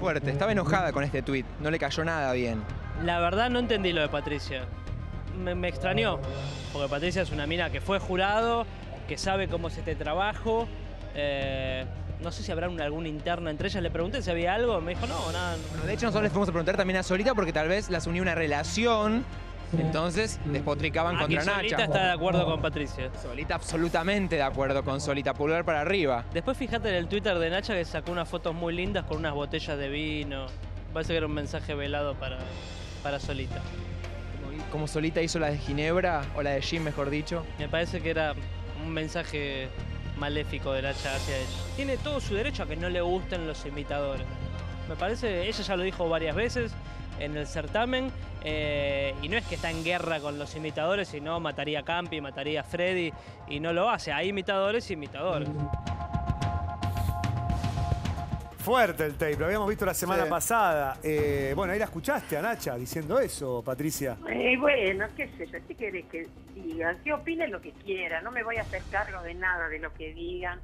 Fuerte, estaba enojada con este tuit, no le cayó nada bien. La verdad no entendí lo de Patricia. Me, me extrañó, porque Patricia es una mina que fue jurado, que sabe cómo es este trabajo. eh, no sé si habrá un- alguna interna entre ellas. Le pregunté si había algo, me dijo no, nada. Bueno, de hecho nosotros les fuimos a preguntar también a Solita porque tal vez las unió una relación, entonces despotricaban Aquí contra Solita Nacha. está de acuerdo con Patricia. Solita absolutamente de acuerdo con Solita, pulgar para arriba. Después fíjate en el Twitter de Nacha que sacó unas fotos muy lindas con unas botellas de vino. Parece que era un mensaje velado para, para Solita. Como, como Solita hizo la de Ginebra, o la de Jim mejor dicho. Me parece que era un mensaje maléfico de Nacha hacia ella. Tiene todo su derecho a que no le gusten los imitadores. Me parece, ella ya lo dijo varias veces en el certamen, eh, y no es que está en guerra con los imitadores, sino mataría a Campi, mataría a Freddy, y no lo hace. Hay imitadores y imitadores. Fuerte el tape, lo habíamos visto la semana Sí. pasada. Eh, bueno, ahí la escuchaste a Nacha diciendo eso, Patricia. Eh, bueno, qué sé yo, ¿qué querés que digan? Que opinen lo que quieran, no me voy a hacer cargo de nada de lo que digan,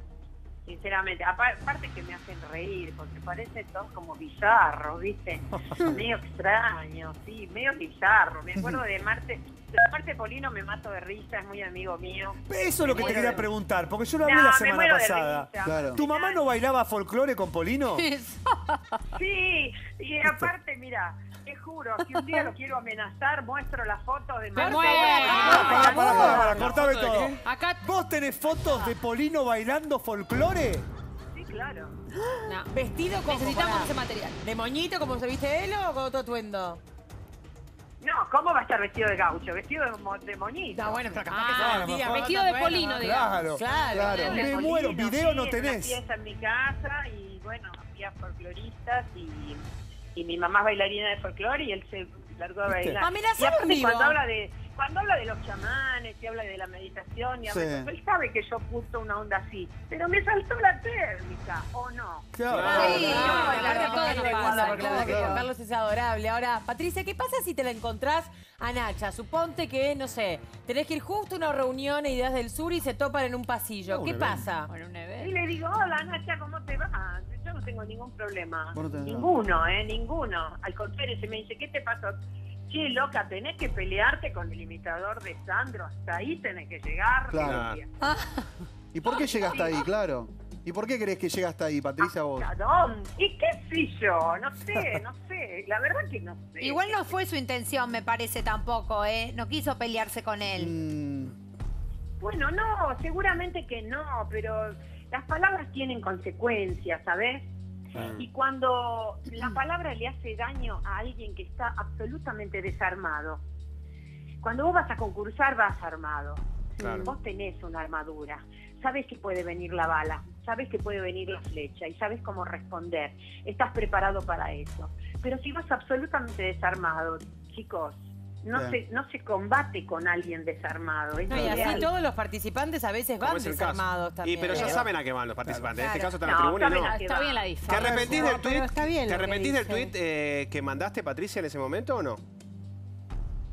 sinceramente. Apa- Aparte que me hacen reír, porque parecen todos como bizarros, ¿viste? <laughs> medio extraños, sí, medio bizarro. Me acuerdo de Marte, de Marte Polino me mato de risa, es muy amigo mío. Eso es lo que te Me quería de- preguntar, porque yo lo hablé No, la semana pasada. Claro. ¿Tu mamá no bailaba folclore con Polino? <laughs> Sí, y aparte, mira, te juro, si un día lo quiero amenazar, muestro las fotos de Marte. Pará, pará, pará, pará, cortame todo. qué? ¿Vos tenés fotos de Polino bailando folclore? Sí, claro. ¿Vestido como Necesitamos ese material. ¿De moñito como se viste él o con otro atuendo? No, ¿cómo va a estar vestido de gaucho? Vestido de, mo- de moñito. No, bueno, pero capaz que Ah, mejor- vestido de polino, Claro, digamos. claro. De Me polino, muero, video sí, no en tenés. Una fiesta en mi casa y bueno, había folcloristas y, y mi mamá es bailarina de folclore y él se largó a ¿Viste? bailar. Amenazalo y aparte vivo. cuando habla de cuando habla de los chamanes y habla de la meditación y habla Sí. de- él sabe que yo puse una onda así, pero me saltó la térmica, ¿o no? Claro. Sí, Carlos es adorable. Ahora, Patricia, ¿qué pasa si te la encontrás a Nacha? Suponte que, no sé, tenés que ir justo a una reunión e Ideas del Sur y se topan en un pasillo. ¿Qué pasa? Y le digo, hola Nacha, ¿cómo te no tengo ningún problema. Vos no ninguno, ¿eh? Ninguno. Al contrario, se me dice, ¿qué te pasó? Che, loca, tenés que pelearte con el imitador de Sandro. Hasta ahí tenés que llegar. Claro. ¿Y por qué llegaste ahí, claro? ¿Y por qué crees que llegaste ahí, Patricia, vos? ¿A dónde? ¿Y qué sé yo? No sé, <laughs> no sé. La verdad que no sé. Igual no fue su intención, me parece tampoco, ¿eh? No quiso pelearse con él. Mm, Bueno, no, seguramente que no, pero las palabras tienen consecuencias, ¿sabes? Y cuando la palabra le hace daño a alguien que está absolutamente desarmado, cuando vos vas a concursar vas armado, Claro. vos tenés una armadura, sabes que puede venir la bala, sabes que puede venir la flecha y sabes cómo responder, estás preparado para eso. Pero si vas absolutamente desarmado, chicos, no, Bien. se, no se combate con alguien desarmado. Es No, y así todos los participantes a veces van desarmados Y también. pero ya saben a qué van los participantes. En este caso están en la tribuna no. Está bien la ¿Te diferencia. arrepentís No, del pero tweet? está bien ¿Te que arrepentís del tweet eh, que mandaste, Patricia, en ese momento o no?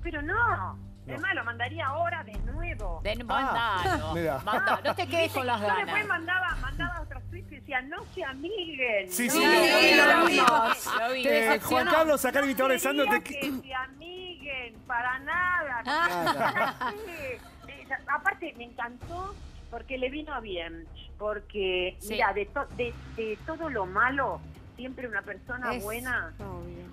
Pero no, es más, lo mandaría ahora de nuevo. De mandalo. <laughs> Manda, no te quedes con las Yo después ganas. mandaba, mandaba otros decían, no se amiguen. Sí, sí, lo vi, amiguen". lo vimos. Juan Carlos, acá el imitador de Sandro te... que se amiguen, para nada. Ah. Aparte, me encantó porque le vino bien. Porque, Sí. mira, de, to- de, de todo lo malo, siempre una persona Es buena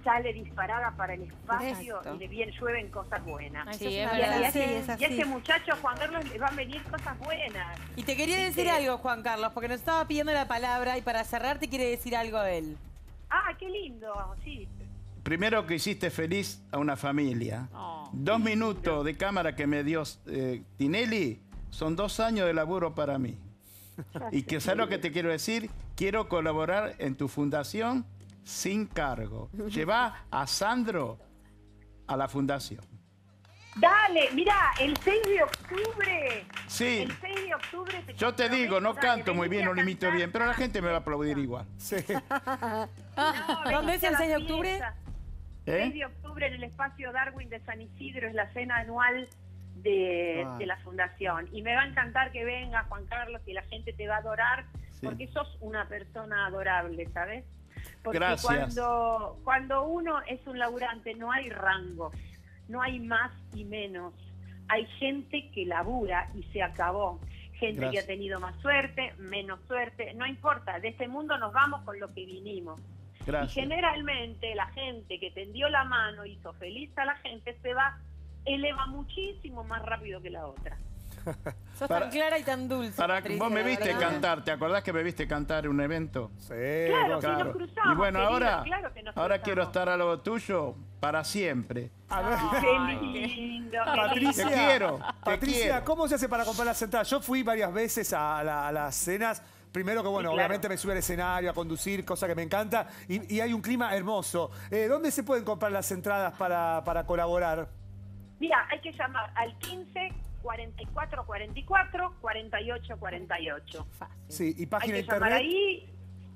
sale disparada para el espacio Exacto. y le bien llueven cosas buenas. Ay, Sí, Y a, verdad. y a Sí, ese, y a muchacho Juan Carlos le van a venir cosas buenas. Y te quería decir algo, Juan Carlos, porque nos estaba pidiendo la palabra y para cerrar te quiere decir algo él. Ah, qué lindo, sí. Primero que hiciste feliz a una familia. Dos minutos de cámara que me dio eh, Tinelli son dos años de laburo para mí. Y que sabes lo que te quiero decir, quiero colaborar en tu fundación sin cargo. Lleva a Sandro a la fundación. Dale, mira, el 6 de octubre. Sí. El 6 de octubre. te Yo te digo, no canto muy bien, no limito cantar. bien, pero la gente me va a aplaudir igual. Sí. <laughs> No, ¿Dónde es el la 6 de octubre? ¿Eh? 6 de octubre en el espacio Darwin de San Isidro, es la cena anual de, Ah. de la fundación. Y me va a encantar que venga Juan Carlos y la gente te va a adorar Sí. porque sos una persona adorable, ¿sabes? Porque Gracias. cuando cuando uno es un laburante no hay rangos, no hay más y menos. Hay gente que labura y se acabó. Gente Gracias. que ha tenido más suerte, menos suerte, no importa, de este mundo nos vamos con lo que vinimos. Y generalmente la gente que tendió la mano, hizo feliz a la gente, se va, eleva muchísimo más rápido que la otra. <laughs> Sos Para- tan clara y tan dulce. Para, Patricia, vos me viste verdad. cantar, ¿te acordás que me viste cantar en un evento? Sí, Claro, que nos cruzamos, Y bueno, ahora, claro que nos ahora cruzamos. quiero estar a lo tuyo para siempre. Qué lindo. qué Patricia, Te quiero, te Patricia, quiero. ¿cómo se hace para comprar las entradas? Yo fui varias veces a, la- a las cenas. Primero que, bueno, Sí, claro. obviamente me subí al escenario a conducir, cosa que me encanta. Y, y hay un clima hermoso. Eh, ¿Dónde se pueden comprar las entradas para, para colaborar? Mira, hay que llamar al 15 44 44 48 48. Sí, y Hay página que de llamar internet. ahí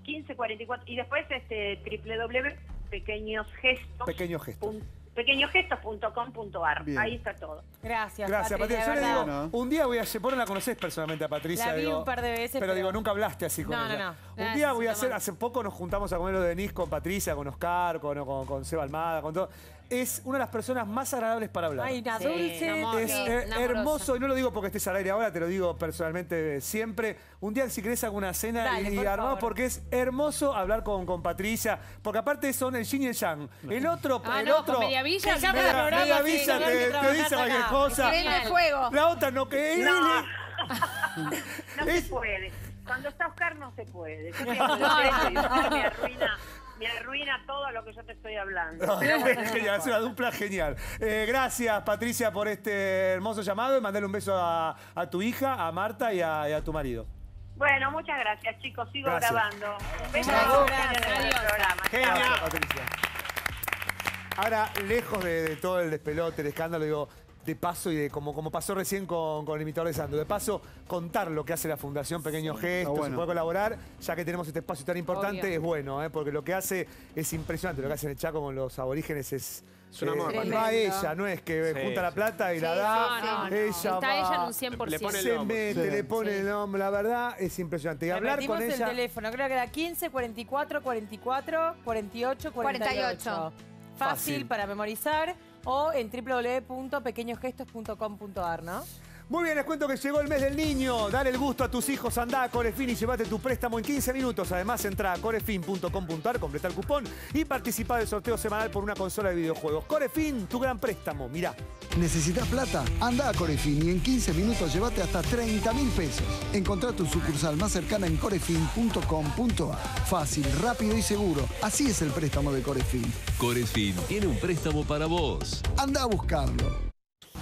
15 44 y después este www.pequeñosgestos Pequeño gesto. pequeñosgestos.com.ar. Bien. Ahí está todo. Gracias, Gracias, Patricia. Yo le digo, un día voy a hacer, vos no la conocés personalmente a Patricia. La vi digo, un par de veces, Pero, pero- digo, nunca hablaste así con No, no, ella. no. Un Gracias, día voy a hacer, hace poco nos juntamos a comer lo de Denis con Patricia, con Oscar, con, con, con Seba Almada, con todo. Es una de las personas más agradables para hablar. Ay, una Sí, dulce. amor, Es sí, una hermoso, y no lo digo porque estés al aire ahora, te lo digo personalmente siempre. Un día, si querés alguna cena Dale, y, y por armamos, favor. porque es hermoso hablar con, con Patricia, porque aparte son el yin y el yang. El otro, Ah, el no, otro. Media- sí, te, dice cualquier cosa. Fuego. La otra no, que él- No. se puede. Cuando está Oscar no se puede. <laughs> Yo me arruina, me arruina todo lo que yo te estoy hablando. <laughs> No, es genial, es una dupla genial. Eh, gracias, Patricia, por este hermoso llamado y mandarle un beso a, a tu hija, a Marta y a, y a tu marido. Bueno, muchas gracias, chicos. Sigo Gracias. grabando. Un beso Bravo. grande en el programa. Gracias, Patricia. Ahora, lejos de, de todo el despelote, el escándalo, digo, de paso y de como, como pasó recién con, con el imitador de Sandro, de paso, contar lo que hace la Fundación Pequeños Gestos, bueno. se puede colaborar, ya que tenemos este espacio tan importante, Obvio. es bueno, ¿eh? porque lo que hace es impresionante, lo que hace en el Chaco con los aborígenes es... Es un amor. y va ella, no es que Sí, junta la sí. plata y la Sí, da, sí, no, no. ella Está va, ella en un 100%. Le pone el se hombro. mete, Sí. le pone el nombre, la verdad es impresionante. Y hablar con el ella... teléfono, creo que era 15 44 44 48 48. 48. Fácil, Fácil. para memorizar o en www.pequeñosgestos.com.ar, ¿no? Muy bien, les cuento que llegó el mes del niño. Dale el gusto a tus hijos, andá a Corefin y llévate tu préstamo en 15 minutos. Además, entra a corefin.com.ar, completa el cupón y participa del sorteo semanal por una consola de videojuegos. Corefin, tu gran préstamo. Mirá. ¿Necesitas plata? Anda a Corefin y en 15 minutos llévate hasta 30 mil pesos. Encontrá tu sucursal más cercana en corefin.com.ar. Fácil, rápido y seguro. Así es el préstamo de Corefin. Corefin tiene un préstamo para vos. Anda a buscarlo.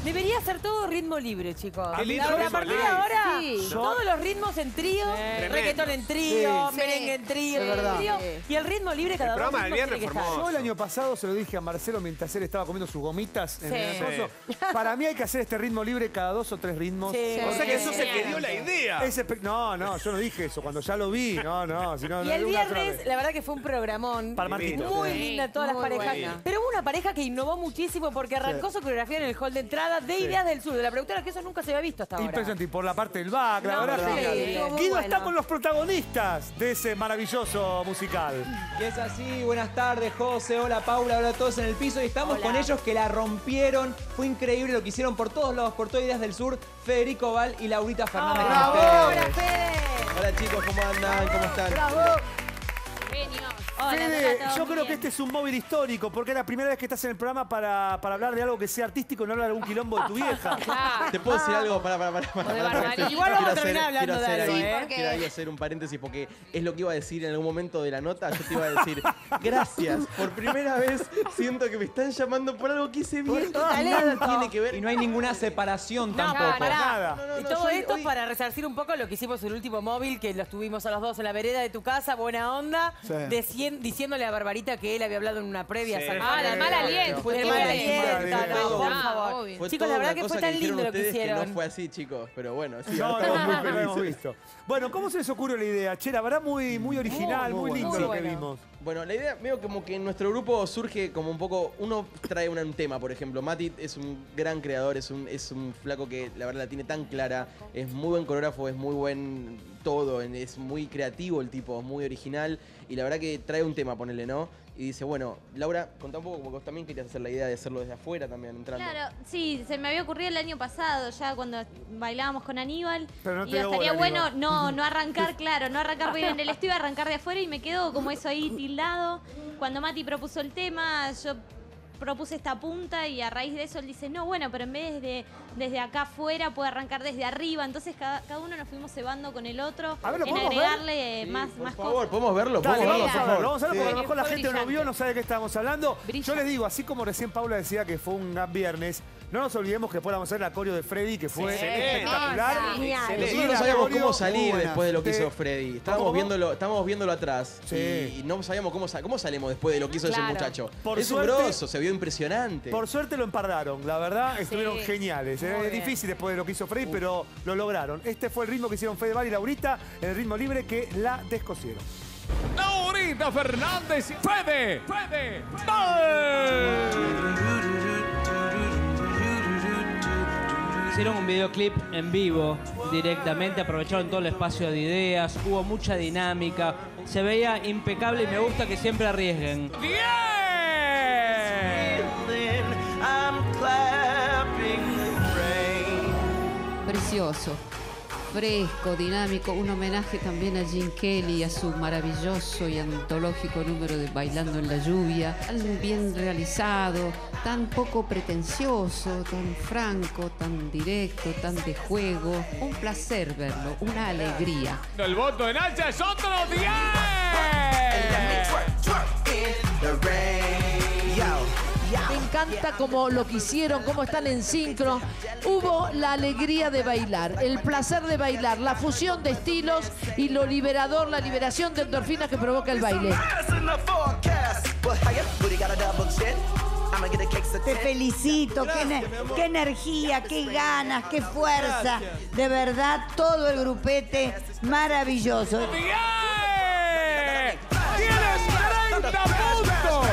Debería ser todo ritmo libre, chicos. Qué lindo Ahora, a ritmo partir de libre. ahora, Sí. todos los ritmos en trío, Tremendo. reggaetón en trío, Sí. merengue en trío, Es verdad. en trío, y el ritmo libre cada El dos programa del ritmos viernes tiene que fue estar. hermoso. Yo el año pasado se lo dije a Marcelo mientras él estaba comiendo sus gomitas en Sí. el almuerzo. Para mí hay que hacer este ritmo libre cada dos o tres ritmos. Sí. O sea que eso se que dio la idea. Es espe- no, no, yo no dije eso. Cuando ya lo vi, no, no. Si no, Y no, el una sola viernes, la verdad que fue un programón. Para Marquito. Muy Sí. linda todas Muy las parejas. buena. Pero hubo una pareja que innovó muchísimo porque arrancó su coreografía en el hall de entrada de Sí. Ideas del Sur, de la productora, que eso nunca se había visto hasta ahora. Impresionante. Y por la parte del back, la No, verdad. sí, genial. estuvo muy Guido bueno. está con los protagonistas de ese maravilloso musical. Y es así, buenas tardes, José, hola Paula, hola a todos en el piso y estamos Hola. con ellos que la rompieron. Fue increíble lo que hicieron por todos lados, por todas Ideas del Sur, Federico Val y Laurita Fernández. con ¡Bravo! ustedes. ¡Hola, Fede! Hola chicos, ¿cómo andan? ¿Cómo están? Genios. Fede, yo creo que este es un móvil histórico, porque es la primera vez que estás en el programa para, para hablar de algo que sea artístico y no hablar de algún quilombo de tu vieja. <laughs> Claro. ¿Te puedo decir algo? Para, para, para. De. Igual vamos a terminar hacer- hablando de algo, ahí- ¿eh? Quiero ahí hacer un paréntesis porque es lo que iba a decir en algún momento de la nota. Yo te iba a decir, <laughs> gracias. Por primera vez siento que me están llamando por algo que hice bien. Nada tiene que ver. Y no hay ninguna separación No, tampoco. pará. Nada. No, no, y todo esto hoy- para resarcir un poco lo que hicimos el último móvil, que los tuvimos a los dos en la vereda de tu casa, buena onda, Sí. Diciéndole a Barbarita que él había hablado en una previa. Sí. Ah, la mala aliento. Fue El todo mal una aliento, no, todo. por Ah, favor. obvio. Fue Chicos, toda la verdad una que fue cosa tan dijeron lindo lo que ustedes hicieron. no fue así, chicos. Pero bueno, sí, No, ahora no, estamos muy lo hemos felices. visto. Bueno, ¿cómo se les ocurrió la idea? Che, la verdad muy, muy original, muy, muy lindo bueno. lo que Muy vimos. Bueno, la idea, veo como que en nuestro grupo surge como un poco, uno trae un tema, por ejemplo, Mati es un gran creador, es un, es un flaco que la verdad la tiene tan clara, es muy buen coreógrafo, es muy buen todo, es muy creativo el tipo, es muy original y la verdad que trae un tema, ponele, ¿no? Y dice, bueno, Laura, contá un poco, porque vos también querías hacer la idea de hacerlo desde afuera también, entrando. Claro, sí, se me había ocurrido el año pasado, ya cuando bailábamos con Aníbal. Pero no te y dio estaría bola, bueno Aníbal. no, no arrancar, <laughs> claro, no arrancar bien en el estudio, arrancar de afuera y me quedó como eso ahí tildado. Cuando Mati propuso el tema, yo propuse esta punta y a raíz de eso él dice, no, bueno, pero en vez de desde acá afuera puede arrancar desde arriba. Entonces cada, cada uno nos fuimos cebando con el otro A ver, ¿lo en podemos ver? agregarle Sí, más, por más favor, cosas. ¿podemos verlo? Dale, ¿Podemos verlo, vamos a por favor? vamos a verlo, porque a lo mejor la gente no lo vio, no sabe de qué estamos hablando. Brilla. Yo les digo, así como recién Paula decía que fue un viernes, no nos olvidemos que después vamos a ver la coreo de Freddy, que fue espectacular. Genial. Nosotros no sabíamos coreo cómo salir después de lo que hizo Freddy. Estábamos ¿Cómo? viéndolo, estábamos viéndolo atrás. Sí. Y no sabíamos cómo, cómo salimos después de lo que hizo ese muchacho. Por es un grosso, se vio impresionante. Por suerte lo empardaron, la verdad, estuvieron geniales. Muy Es difícil después de lo que hizo Freddy, pero lo lograron. Este fue el ritmo que hicieron Fede Val y Laurita, el ritmo libre que la descosieron. Laurita Fernández y Fede. Fede. Hicieron un videoclip en vivo directamente, aprovecharon todo el espacio de ideas, hubo mucha dinámica, se veía impecable y me gusta que siempre arriesguen. ¡Bien! Precioso, fresco, dinámico, un homenaje también a Gene Kelly, a su maravilloso y antológico número de Bailando en la Lluvia, algo bien realizado, tan poco pretencioso, tan franco, tan directo, tan de juego. Un placer verlo, una alegría. El voto de Nacha es otro 10. Encanta cómo lo que hicieron, cómo están en sincro. Hubo la alegría de bailar, el placer de bailar, la fusión de estilos y lo liberador, la liberación de endorfinas que provoca el baile. Te felicito, qué, ener- qué energía, qué ganas, qué fuerza. De verdad, todo el grupete maravilloso. ¡Tienes 30 puntos!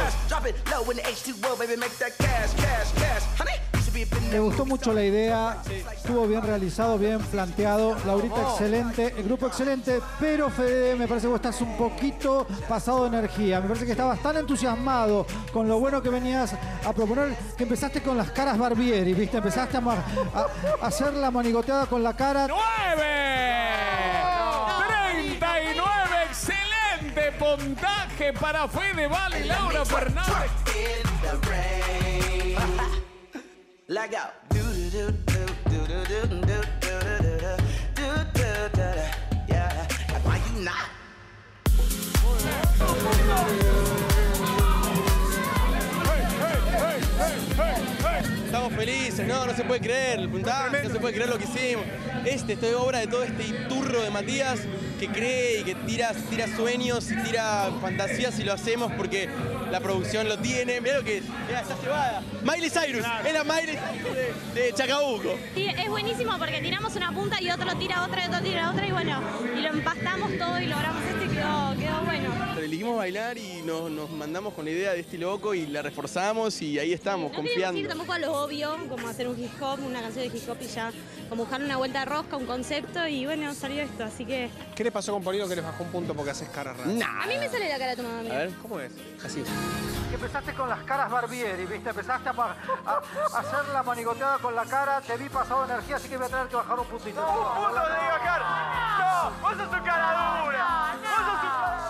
Me gustó mucho la idea, estuvo bien realizado, bien planteado. Laurita, excelente, el grupo excelente, pero Fede, me parece que vos estás un poquito pasado de energía. Me parece que estabas tan entusiasmado con lo bueno que venías a proponer que empezaste con las caras Barbieri, ¿viste? Empezaste a, mar- a- a hacer la manigoteada con la cara. ¡Nueve! ¡39! ¡Excelente puntaje para Fede Vale y Laura Fernández! Estamos felices, no, no se puede creer el puntaje, no se puede creer lo que hicimos. Este, esto es obra de todo este turro de Matías que cree y que tira, tira sueños y tira fantasías y lo hacemos porque la producción lo tiene. Mira lo que es, mira, está cebada. Miley Cyrus, es la Miley Cyrus de, de Chacabuco. Sí, es buenísimo porque tiramos una punta y otro tira otra y otro tira otra y bueno, y lo empastamos todo y logramos esto y quedó, bueno. Elegimos bailar y nos, nos mandamos con la idea de este loco y la reforzamos y ahí estamos, No confiando. ir tampoco a lo obvio, como hacer un hip hop, una canción de hip hop y ya, como buscar una vuelta de rosca, un concepto y bueno, salió esto, así que... ¿Qué le pasó con Polino que les bajó un punto porque haces caras raras? A mí me sale la cara de tu mamá. mira. ¿cómo es? Así. Que empezaste con las caras Barbieri, ¿viste? Empezaste a, a- a hacer la manigoteada con la cara, te vi pasado de energía, así que voy a tener que bajar un puntito. ¡Un punto de Car! ¡No! ¡Vos sos un cara dura! ¡Vos sos un...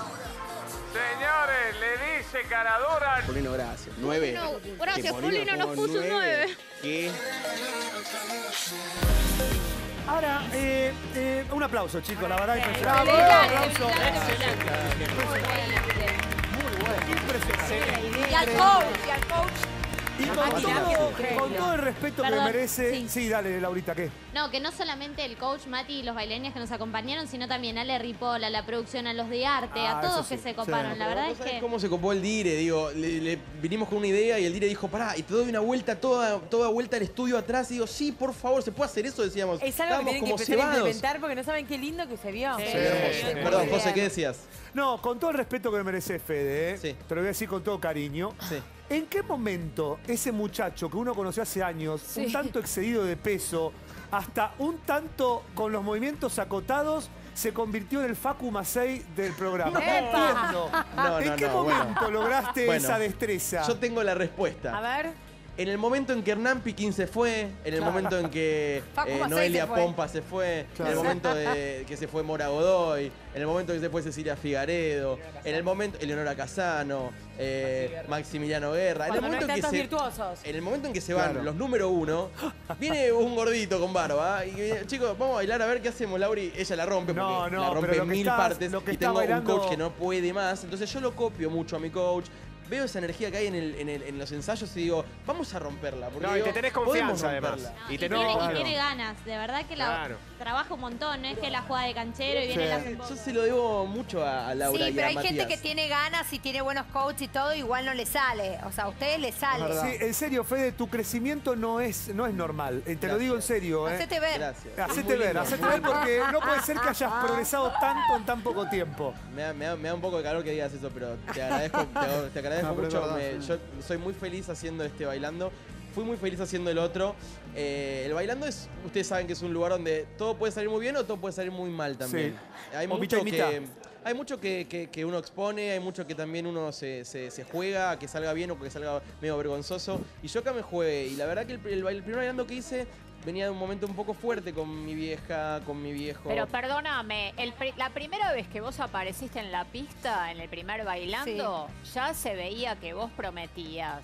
Señores, le dice cara dura. Polino, gracias. Nueve. Gracias, Que Polino nos puso un nueve. ¿Qué? Ahora, eh, eh, un aplauso, chicos, la verdad, impresionante. ¡Bravo! Un aplauso. Y al coach, y al coach. Y con Máquina, todo, qué con todo el respeto que Perdón, merece. sí. Sí. dale, Laurita, ¿qué? No, que no solamente el coach Mati y los bailarines que nos acompañaron, sino también Ale Ripoll, a la producción, a los de arte, Ah, a todos eso que sí, se coparon. La verdad es que... ¿Cómo se copó el Dire? Digo, le, le vinimos con una idea y el Dire dijo, pará, y te doy una vuelta, toda, toda vuelta al estudio atrás. Y digo, sí, por favor, ¿se puede hacer eso? Decíamos. Es algo que tienen que como empezar a implementar porque no saben qué lindo que se vio. Perdón, José, ¿qué decías? No, con todo el respeto que merece Fede, ¿eh? te lo voy a decir con todo cariño. ¿En qué momento ese muchacho que uno conoció hace años, un tanto excedido de peso, hasta un tanto con los movimientos acotados, se convirtió en el Facu Masei del programa? No entiendo. No, ¿En no, qué no, momento bueno. lograste Bueno, esa destreza? Yo tengo la respuesta. A ver. En el momento en que Hernán Piquín se fue, en el Claro. momento en que <laughs> eh, Noelia. Pompa se fue, en el momento de <laughs> que se fue Mora Godoy, en el momento que se fue Cecilia Figaredo, en el momento Eleonora Casano, eh, Maximiliano Guerra, en el no momento en que se virtuosos. en el momento en que se van Claro. los número uno, <laughs> viene un gordito con barba y chicos, vamos a bailar a ver qué hacemos, Lauri. Ella la rompe porque No, no, la rompe en mil estás- partes y tengo bailando- un coach que no puede más. Entonces yo lo copio mucho a mi coach. Veo esa energía que hay en, el- en el- en los ensayos y digo, vamos a romperla. Porque No, y te tenés confianza, además. romperla. Y Y te tiene, y Claro. tiene ganas, de verdad que la Claro. trabaja un montón, no es que la juega de canchero y viene Sí. la un poco. Yo se lo debo mucho a, a Laura Sí, y pero a hay gente Matías. que tiene ganas y tiene buenos coaches y todo, igual no le sale. O sea, a ustedes les sale. Sí, en serio, Fede, tu crecimiento no es, no es normal. Eh, te lo digo en serio. ¿eh? Hacete ver. Gracias. Hacete ver, lindo. hacete ver porque no puede ser que hayas <laughs> progresado tanto en tan poco tiempo. Me da, me da- me da un poco de calor que digas eso, pero te agradezco, te, te agradezco No, mucho. me- sí. yo soy muy feliz haciendo este bailando. Fui muy feliz haciendo el otro. Eh, el bailando es, ustedes saben que es un lugar donde todo puede salir muy bien o todo puede salir muy mal también. Hay O mucho que hay mucho que, que- que uno expone, hay mucho que también uno se, se- se juega, que salga bien o que salga medio vergonzoso. Y yo acá me jugué. Y la verdad que el, el primer bailando que hice venía de un momento un poco fuerte con mi vieja, con mi viejo. Pero perdóname, el pri- la primera vez que vos apareciste en la pista, en el primer bailando, ya se veía que vos prometías.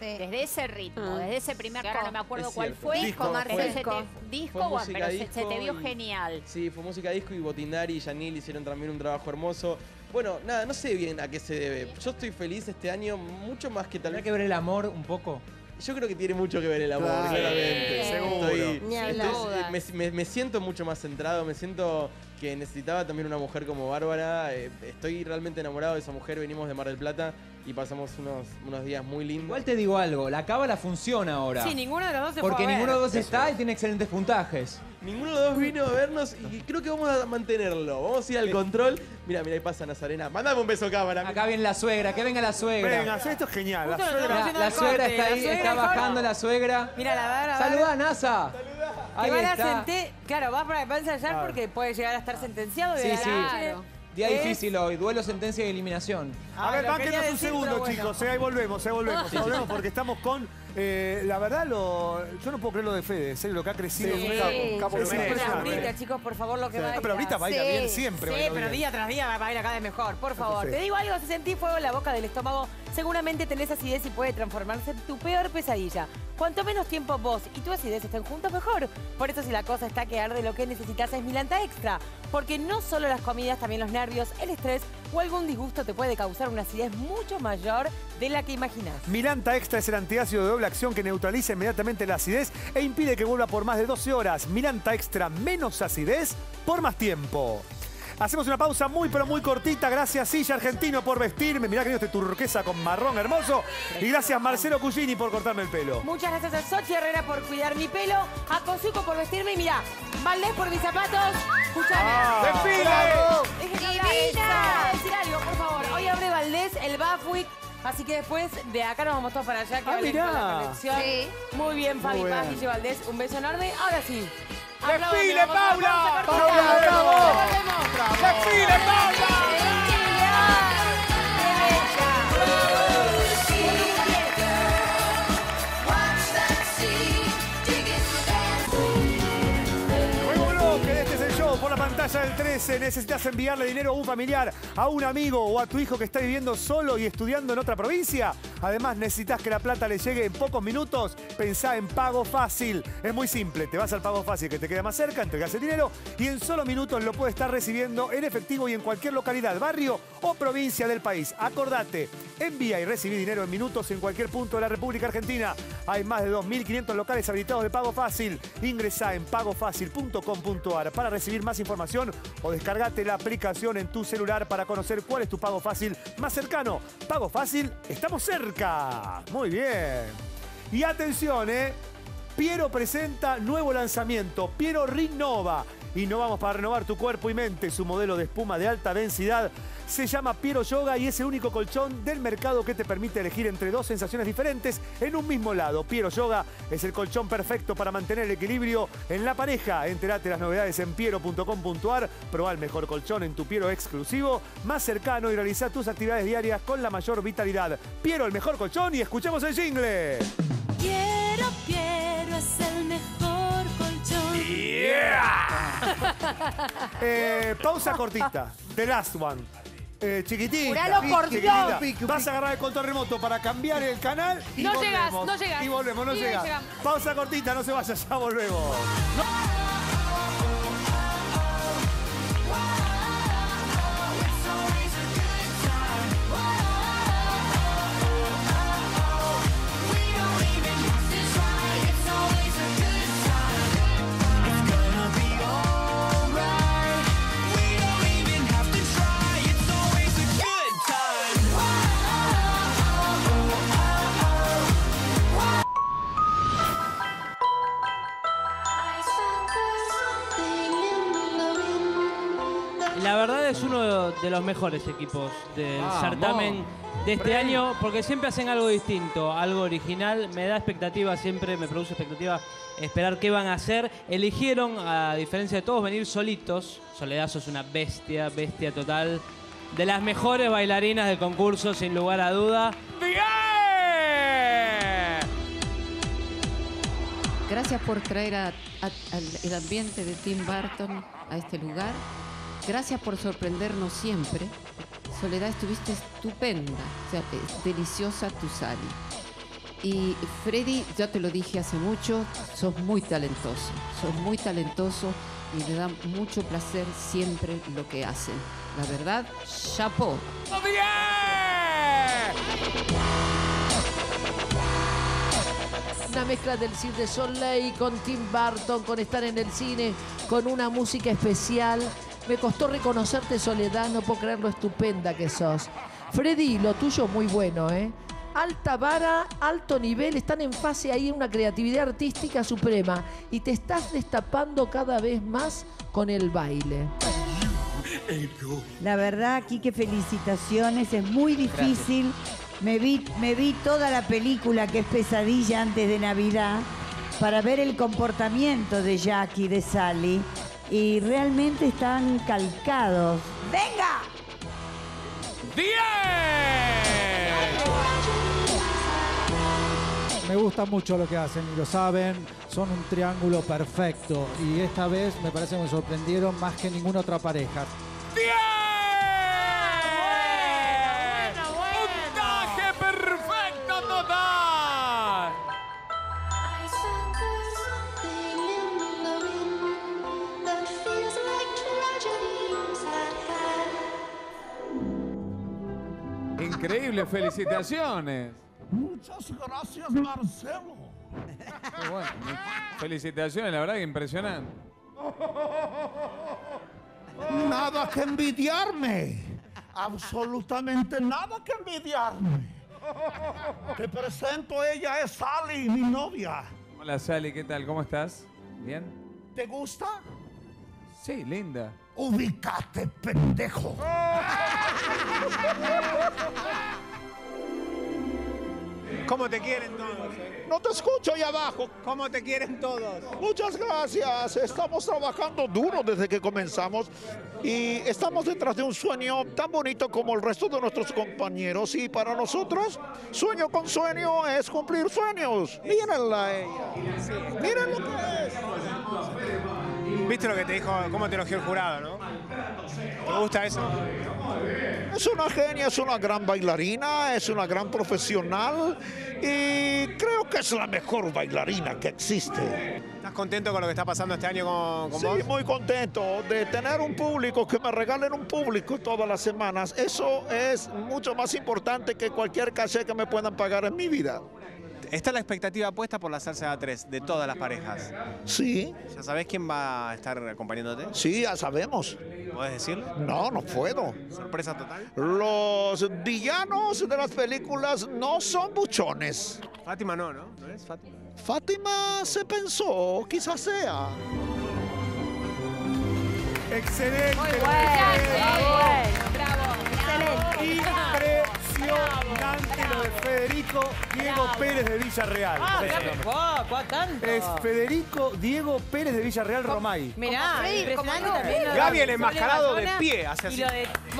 Desde ese ritmo, Ah. desde ese primer, ahora no me acuerdo cuál fue, Disco, pero fue. se te- Fue disco, música pero se, se disco te vio y- genial. Sí, fue música disco y Botindari y Yanil hicieron también un trabajo hermoso. Bueno, nada, no sé bien a qué se debe. Yo estoy feliz este año, mucho más que tal ¿Tendrá vez. que ver el amor un poco? Yo creo que tiene mucho que ver el amor, Claro. claramente. Sí, seguro. Estoy- Ni estoy- hablar. me, me- me siento mucho más centrado, me siento que necesitaba también una mujer como Bárbara. eh, estoy realmente enamorado de esa mujer, venimos de Mar del Plata y pasamos unos, unos días muy lindos. Igual te digo algo, la cábala funciona ahora. Sí, ninguno de los dos se Porque fue a ninguno de los dos está y tiene excelentes puntajes. Ninguno de los dos vino a vernos y creo que vamos a mantenerlo. Vamos a ir al control. Mira, mira, ahí pasa Nazarena. Mándame un beso, cámara. Acá viene la suegra, que venga la suegra. Venga, esto es genial. La Justo lo suegra- estamos La, haciendo la al suegra corte, está la ahí, suegra está bajando la suegra. Mira, la Saludá, verdad. NASA. Que Ahí van a está. Claro, va para, va a ensayar Claro. porque puede llegar a estar sentenciado. de Sí, sí. Día Es- difícil hoy, duelo, sentencia y eliminación. A ver, lo bánquenos un decir, segundo, bueno. chicos. eh, ahí volvemos, ahí volvemos. ahí volvemos porque estamos con. eh, la verdad, lo, yo no puedo creer lo de Fede. En serio, lo que ha crecido. Sí. un capo, Es ahorita, chicos, por favor, lo que Sí. baila. Ah, pero ahorita baila bien, siempre Sí, baila pero bien. día tras día va a bailar cada vez mejor. Por favor, sí. te digo algo, si sentís fuego en la boca del estómago, seguramente tenés acidez y puede transformarse en tu peor pesadilla. Cuanto menos tiempo vos y tu acidez estén juntos, mejor. Por eso si la cosa está que arde, lo que necesitas es Milanta Extra. Porque no solo las comidas, también los nervios, el estrés o algún disgusto te puede causar una acidez mucho mayor de la que imaginas. Milanta Extra es el antiácido de doble acción que neutraliza inmediatamente la acidez e impide que vuelva por más de 12 horas. Milanta Extra, menos acidez por más tiempo. Hacemos una pausa muy pero muy cortita. Gracias Silla Argentino por vestirme. Mirá que este turquesa con marrón hermoso. Y gracias Marcelo Cugini por cortarme el pelo. Muchas gracias a Sochi Herrera por cuidar mi pelo, a Cosuco por vestirme y mirá, Valdés por mis zapatos. Escuchame. Ah, decir algo, por favor. Hoy abre Valdés el Bafwick. Así que después de acá nos vamos todos para allá. Que Ah, hablen mirá. con la conexión. Sí. Muy bien, Fabi Muy Paz, bien. Guille Valdés. Un beso enorme. Ahora sí. ¡Desfile, Paula! ¡Paula, bravo! ¡Desfile, Paula! Pantalla del 13. Necesitas enviarle dinero a un familiar, a un amigo o a tu hijo que está viviendo solo y estudiando en otra provincia. Además, necesitas que la plata le llegue en pocos minutos. Pensá en Pago Fácil. Es muy simple. Te vas al Pago Fácil que te queda más cerca, entregas el dinero y en solo minutos lo puedes estar recibiendo en efectivo y en cualquier localidad, barrio o provincia del país. Acordate, envía y recibí dinero en minutos en cualquier punto de la República Argentina. Hay más de 2.500 locales habilitados de Pago Fácil. Ingresá en pagofácil.com.ar para recibir más información o descargate la aplicación en tu celular para conocer cuál es tu Pago Fácil más cercano. Pago Fácil, estamos cerca. Muy bien. Y atención, ¿eh? Piero presenta nuevo lanzamiento, Piero Rinnova. Innovamos para renovar tu cuerpo y mente. Su modelo de espuma de alta densidad se llama Piero Yoga y es el único colchón del mercado que te permite elegir entre dos sensaciones diferentes en un mismo lado. Piero Yoga es el colchón perfecto para mantener el equilibrio en la pareja. Enterate las novedades en piero.com.ar. Probá el mejor colchón en tu Piero exclusivo, más cercano y realiza tus actividades diarias con la mayor vitalidad. Piero, el mejor colchón y escuchemos el jingle. Quiero, quiero, es el mejor colchón. <laughs> Eh, pausa cortita. The last one. Eh, chiquitita. Juralo chiquitita. Piqui, Vas a agarrar el control remoto para cambiar el canal y No volvemos. llegas, no llegas. Y volvemos, no llegas. llegamos. Pausa cortita, no se vaya, ya volvemos. Verdad es uno de los mejores equipos del certamen de este año porque siempre hacen algo distinto, algo original. Me da expectativa siempre, me produce expectativa esperar qué van a hacer. Eligieron, a diferencia de todos, venir solitos. Soledazo es una bestia, bestia total. De las mejores bailarinas del concurso, sin lugar a duda. Gracias por traer a- a- al el ambiente de Tim Burton a este lugar. Gracias por sorprendernos siempre. Soledad, estuviste estupenda, o sea, es deliciosa tu sali. Y Freddy, ya te lo dije hace mucho, sos muy talentoso, sos muy talentoso y me da mucho placer siempre lo que hacen. La verdad, chapeau. Una mezcla del Cirque de Soleil con Tim Burton, con estar en el cine, con una música especial. Me costó reconocerte, Soledad, no puedo creer lo estupenda que sos. Freddy, lo tuyo muy bueno, ¿eh? Alta vara, alto nivel, están en fase ahí una creatividad artística suprema y te estás destapando cada vez más con el baile. La verdad, Quique, felicitaciones. Es muy difícil. Me vi, me vi toda la película que es pesadilla antes de Navidad para ver el comportamiento de Jackie y de Sally. Y realmente están calcados. ¡Venga! Me gusta mucho lo que hacen y lo saben. Son un triángulo perfecto. Y esta vez me parece que me sorprendieron más que ninguna otra pareja. ¡Puntaje Increíble, felicitaciones. Muchas gracias, Marcelo. Qué bueno. Felicitaciones, la verdad que impresionante. Nada que envidiarme. Absolutamente nada que envidiarme. Te presento, ella es Sally, mi novia. Hola Sally, ¿qué tal? ¿Cómo estás? ¿Bien? ¿Te gusta? Sí, linda. Ubicate, pendejo. ¿Cómo te quieren todos? eh? No te escucho ahí abajo. ¿Cómo te quieren todos? Muchas gracias. Estamos trabajando duro desde que comenzamos y estamos detrás de un sueño tan bonito como el resto de nuestros compañeros. Y para nosotros, sueño con sueño es cumplir sueños. Mírenla a ella. Miren lo que es. ¿Viste lo que te dijo? ¿Cómo te elogió el jurado, no? ¿Te gusta eso? Es una genia, es una gran bailarina, es una gran profesional y creo que es la mejor bailarina que existe. ¿Estás contento con lo que está pasando este año con, con Sí, vos? muy contento de tener un público, que me regalen un público todas las semanas. Eso es mucho más importante que cualquier caché que me puedan pagar en mi vida. Está la expectativa puesta por la salsa A3 de todas las parejas. Sí. ¿Ya sabés quién va a estar acompañándote? Sí, ya sabemos. ¿Puedes decirlo? No, no puedo. ¿Sorpresa total? Los villanos de las películas no son buchones. Fátima no, ¿no? ¿No es Fátima? Fátima se pensó, quizás sea. Excelente. Muy bueno, Bravo. Impresionante lo de Federico Diego Pérez de Villarreal. Ah, mirá, guau, tanto. Es Federico Diego Pérez de Villarreal Romay. Mirá, impresionante también. Gaby el enmascarado de pie, hace Y así.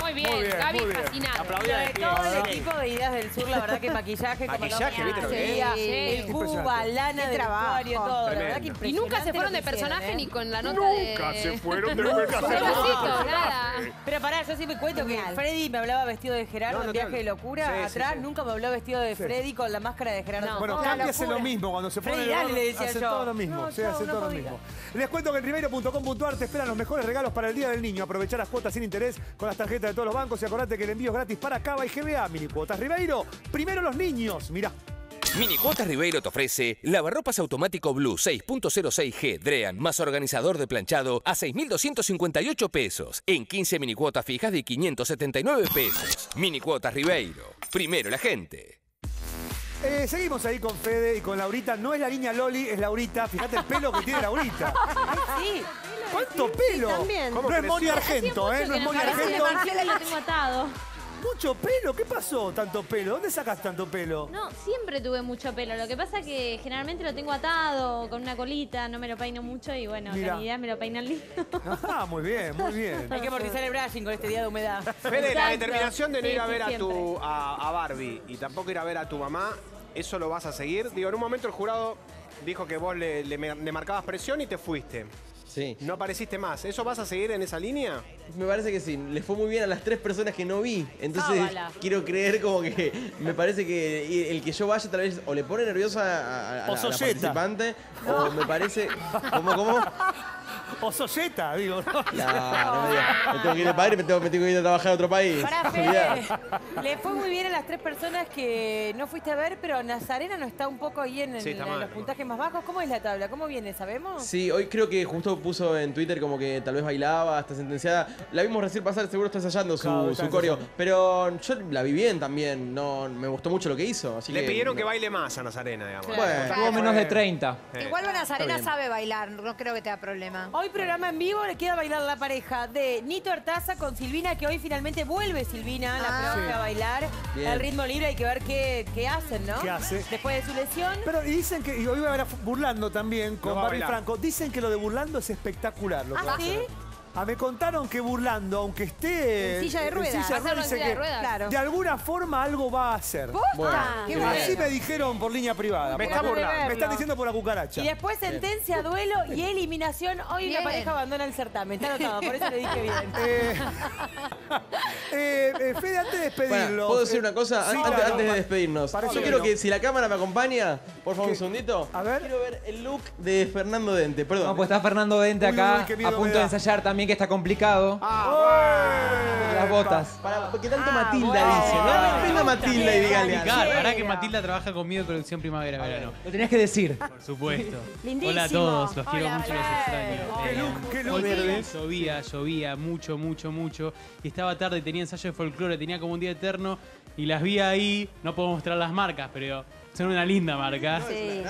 Muy bien, Muy bien, Gaby muy bien. fascinada. Aplaudida de todo el Sí. equipo de Ideas del Sur, la verdad que maquillaje, como Maquillaje, no ¿viste lo que es? sería, Sí. el Cuba, Impresionante. lana de trabajo. todo. La verdad que Tremendo. Y nunca se impresionante fueron de personaje ¿eh? ni con la nota Nunca de... se fueron de personaje. <laughs> Pero pará, yo siempre cuento que Freddy me hablaba vestido de Gerardo No, no en Viaje de. Locura. Atrás sí. nunca me habló vestido de Freddy con la máscara de Gerardo. No. Bueno, locura. lo mismo cuando se pone Freddy, el dale, gorro, le decía hace yo. todo lo mismo, No, sí, chau, hace no todo lo mismo. Les cuento que en ribeiro.com.ar te esperan los mejores regalos para el Día del Niño. Aprovechar las cuotas sin interés con las tarjetas de todos los bancos y acordate que el envío es gratis para Cava y GBA. Mini cuotas Ribeiro, primero los niños. Mirá. Minicuotas Ribeiro te ofrece lavarropas automático Blue 6.06G Drean más organizador de planchado a 6.258 pesos en 15 minicuotas fijas de 579 pesos. Minicuotas Ribeiro. Primero la gente. Eh, seguimos ahí con Fede y con Laurita. No es la niña Loli, es Laurita. Fíjate el pelo que tiene Laurita. <laughs> Sí. ¿Cuánto pelo? también. No es Moni Argento, ¿eh? No es Moni Argento. Marcela lo tengo atado. Mucho pelo. ¿Qué pasó? Tanto pelo. ¿Dónde sacas tanto pelo? No, siempre tuve mucho pelo. Lo que pasa es que generalmente lo tengo atado con una colita, no me lo peino mucho y bueno, Mira. la idea me lo peinan lindo. Ah, muy bien, muy bien. Hay que amortizar el brushing con este día de humedad. Fede, la determinación de no Sí, ir a sí, ver a, tu, a, a Barbie y tampoco ir a ver a tu mamá, ¿eso lo vas a seguir? Digo, en un momento el jurado dijo que vos le, le me- le marcabas presión y te fuiste. Sí. No apareciste más. ¿Eso vas a seguir en esa línea? Me parece que sí. Le fue muy bien a las tres personas que no vi. Entonces Cábala. quiero creer como que me parece que el que yo vaya tal vez o le pone nerviosa a, a- a O la, a la solleta. participante o me parece... <laughs> ¿Cómo, cómo? <laughs> O Soyeta, digo. ¿no? Nah, <laughs> no me digas. Me tengo que ir padre y me tengo, me tengo que ir a trabajar a otro país. Pará. <laughs> Fede, le fue muy bien a las tres personas que no fuiste a ver, pero Nazarena no está un poco ahí en, el- Sí, está en mal. los puntajes más bajos. ¿Cómo es la tabla? ¿Cómo viene? ¿Sabemos? Sí, hoy creo que justo puso en Twitter como que tal vez bailaba, está sentenciada. La vimos recién pasar, seguro está ensayando su, Claro, su coreo. ensayando. Pero yo la vi bien también, no, me gustó mucho lo que hizo. Así Le que, pidieron que baile más a Nazarena, digamos. Bueno, Tuvo menos de 30. Igual Nazarena sabe bailar, no creo que te da problema. Hoy programa en vivo le queda bailar la pareja de Nito Artaza con Silvina, que hoy finalmente vuelve Silvina, la Ah. Sí. a bailar. Bien. Al ritmo libre hay que ver qué, qué hacen, ¿no? ¿Qué hace? Después de su lesión. Pero y dicen que, y hoy va a ver a Burlando también con Barbie bailar. Franco. Dicen que lo de Burlando es espectacular. Lo que ¿Ah, va a sí? hacer. Ah, me contaron que Burlando, aunque esté En silla de ruedas. silla de ruedas, dice silla de que ruedas. Claro. de alguna forma algo va a hacer. ¿Posta? Bueno, Qué qué bueno. bien. Así me dijeron por línea privada. Me está. Me están diciendo por la cucaracha. Y después sentencia, duelo y eliminación. Hoy Bien. la pareja abandona el certamen. Está anotado, por eso le dije bien. <laughs> Eh, <laughs> eh, eh, Fede, antes de despedirlo. Bueno, ¿Puedo decir una cosa? Sí, antes, claro. antes de despedirnos. Yo que quiero no. que si la cámara me acompaña, por favor, un segundito. A ver. Quiero ver el look de Fernando Dente, perdón. No, pues está Fernando Dente acá uy, a punto de ensayar también, que está complicado. Las botas. Para, porque tanto Matilda bueno. dice, ¿no? Venga Matilda y dígale algo. Claro, que Matilda trabaja conmigo en producción primavera-verano. Lo tenías que decir. Por supuesto. Lindísimo. <laughs> Hola a todos, los quiero Hola, mucho, los extraño. Qué Eh, look, qué look. hoy llovía, llovía mucho, mucho, mucho. Y estaba tarde, tenía ensayo de folclore, tenía como un día eterno. Y las vi ahí, no puedo mostrar las marcas, pero son una linda marca. Sí,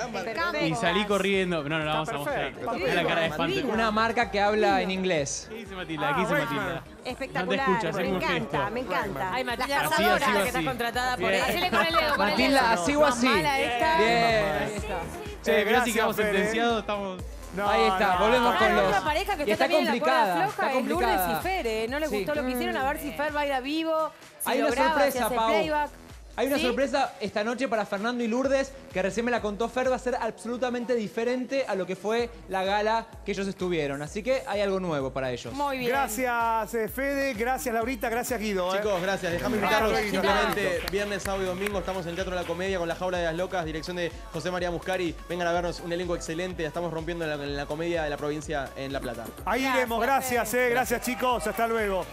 Y salí corriendo. No, no la vamos a mostrar. perfecto, Mira la cara de espanto. Una marca que habla en inglés. ¿Qué dice Matilda? Ah, ¿Qué dice Weisman. Matilda? Espectacular. No te escuchas, me un encanta, gesto. me encanta. Ay, Matilda Así, Cazadora, así, que así. está contratada por él. Hacele con el dedo, con Matilda, así o así. Bien. Che, gracias, quedamos Fede. sentenciados, estamos... No, Ahí está, no. volvemos Ah, con los. otra pareja que y está está también en la complicada. floja Está es Lourdes y complicada. Fer, ¿eh? No les Sí. gustó lo que hicieron, a ver si Fer baila vivo, si Hay lo una graba, si sorpresa, hace Pau. playback. Hay una ¿Sí? sorpresa esta noche para Fernando y Lourdes, que recién me la contó Fer, va a ser absolutamente diferente a lo que fue la gala que ellos estuvieron. Así que hay algo nuevo para ellos. Muy bien. Gracias, eh, Fede. Gracias, Laurita. Gracias, Guido. eh. Chicos, gracias. Déjame Gracias, invitarlos simplemente viernes, sábado y domingo. Estamos en el Teatro de la Comedia con La Jaula de las Locas, dirección de José María Muscari. Vengan a vernos, un elenco excelente. Estamos rompiendo en la, en la comedia de la provincia en La Plata. Ahí iremos, gracias, eh, gracias chicos, hasta luego.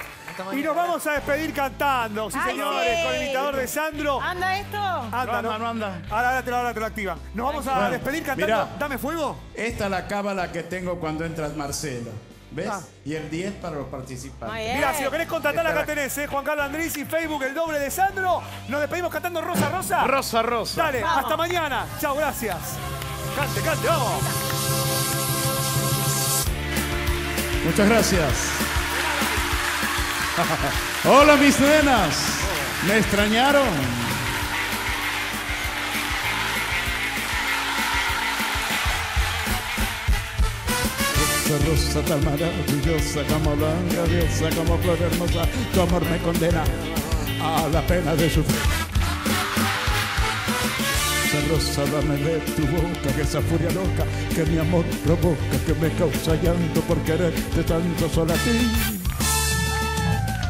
Y nos vamos a despedir cantando, sí Ay, señores, sí. con el imitador de Sandro. ¿Anda esto? Anda, No anda, ¿no? no anda. Ahora, ahora te lo, ahora te lo activa. Nos vamos a Bueno, despedir cantando mirá. Dame Fuego. Esta es la cábala que tengo cuando entras Marcelo. ¿Ves? Ah. Y el 10 para los participantes. Bien. Mira, si lo querés contratar acá tenés, eh, Juan Carlos Andrés y Facebook, el doble de Sandro. Nos despedimos cantando Rosa Rosa. Rosa, rosa. Dale, Vamos. hasta mañana. Chao, gracias. Cante, cante, vamos. Muchas gracias. <laughs> Hola mis nenas. ¿Me extrañaron? Rosa, rosa tan maravillosa como blanca diosa, como flor hermosa, tu amor me condena a la pena de sufrir. Rosa, rosa, dame de tu boca, que esa furia loca que mi amor provoca, que me causa llanto por quererte tanto solo a ti.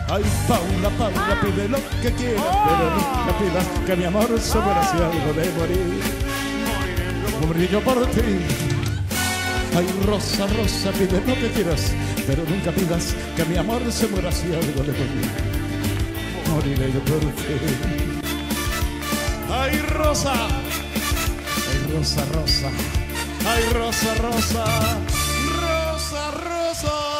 Ay, Paula, Paula, pide lo que quieras, pero nunca pidas que mi amor se muera si algo de morir. Morir yo por ti. Ay, Rosa, Rosa, pide lo que quieras, pero nunca pidas que mi amor se muera si algo le doy. Moriré yo por ti. Ay, Rosa, ay, Rosa, Rosa, ay, Rosa, Rosa, Rosa, Rosa.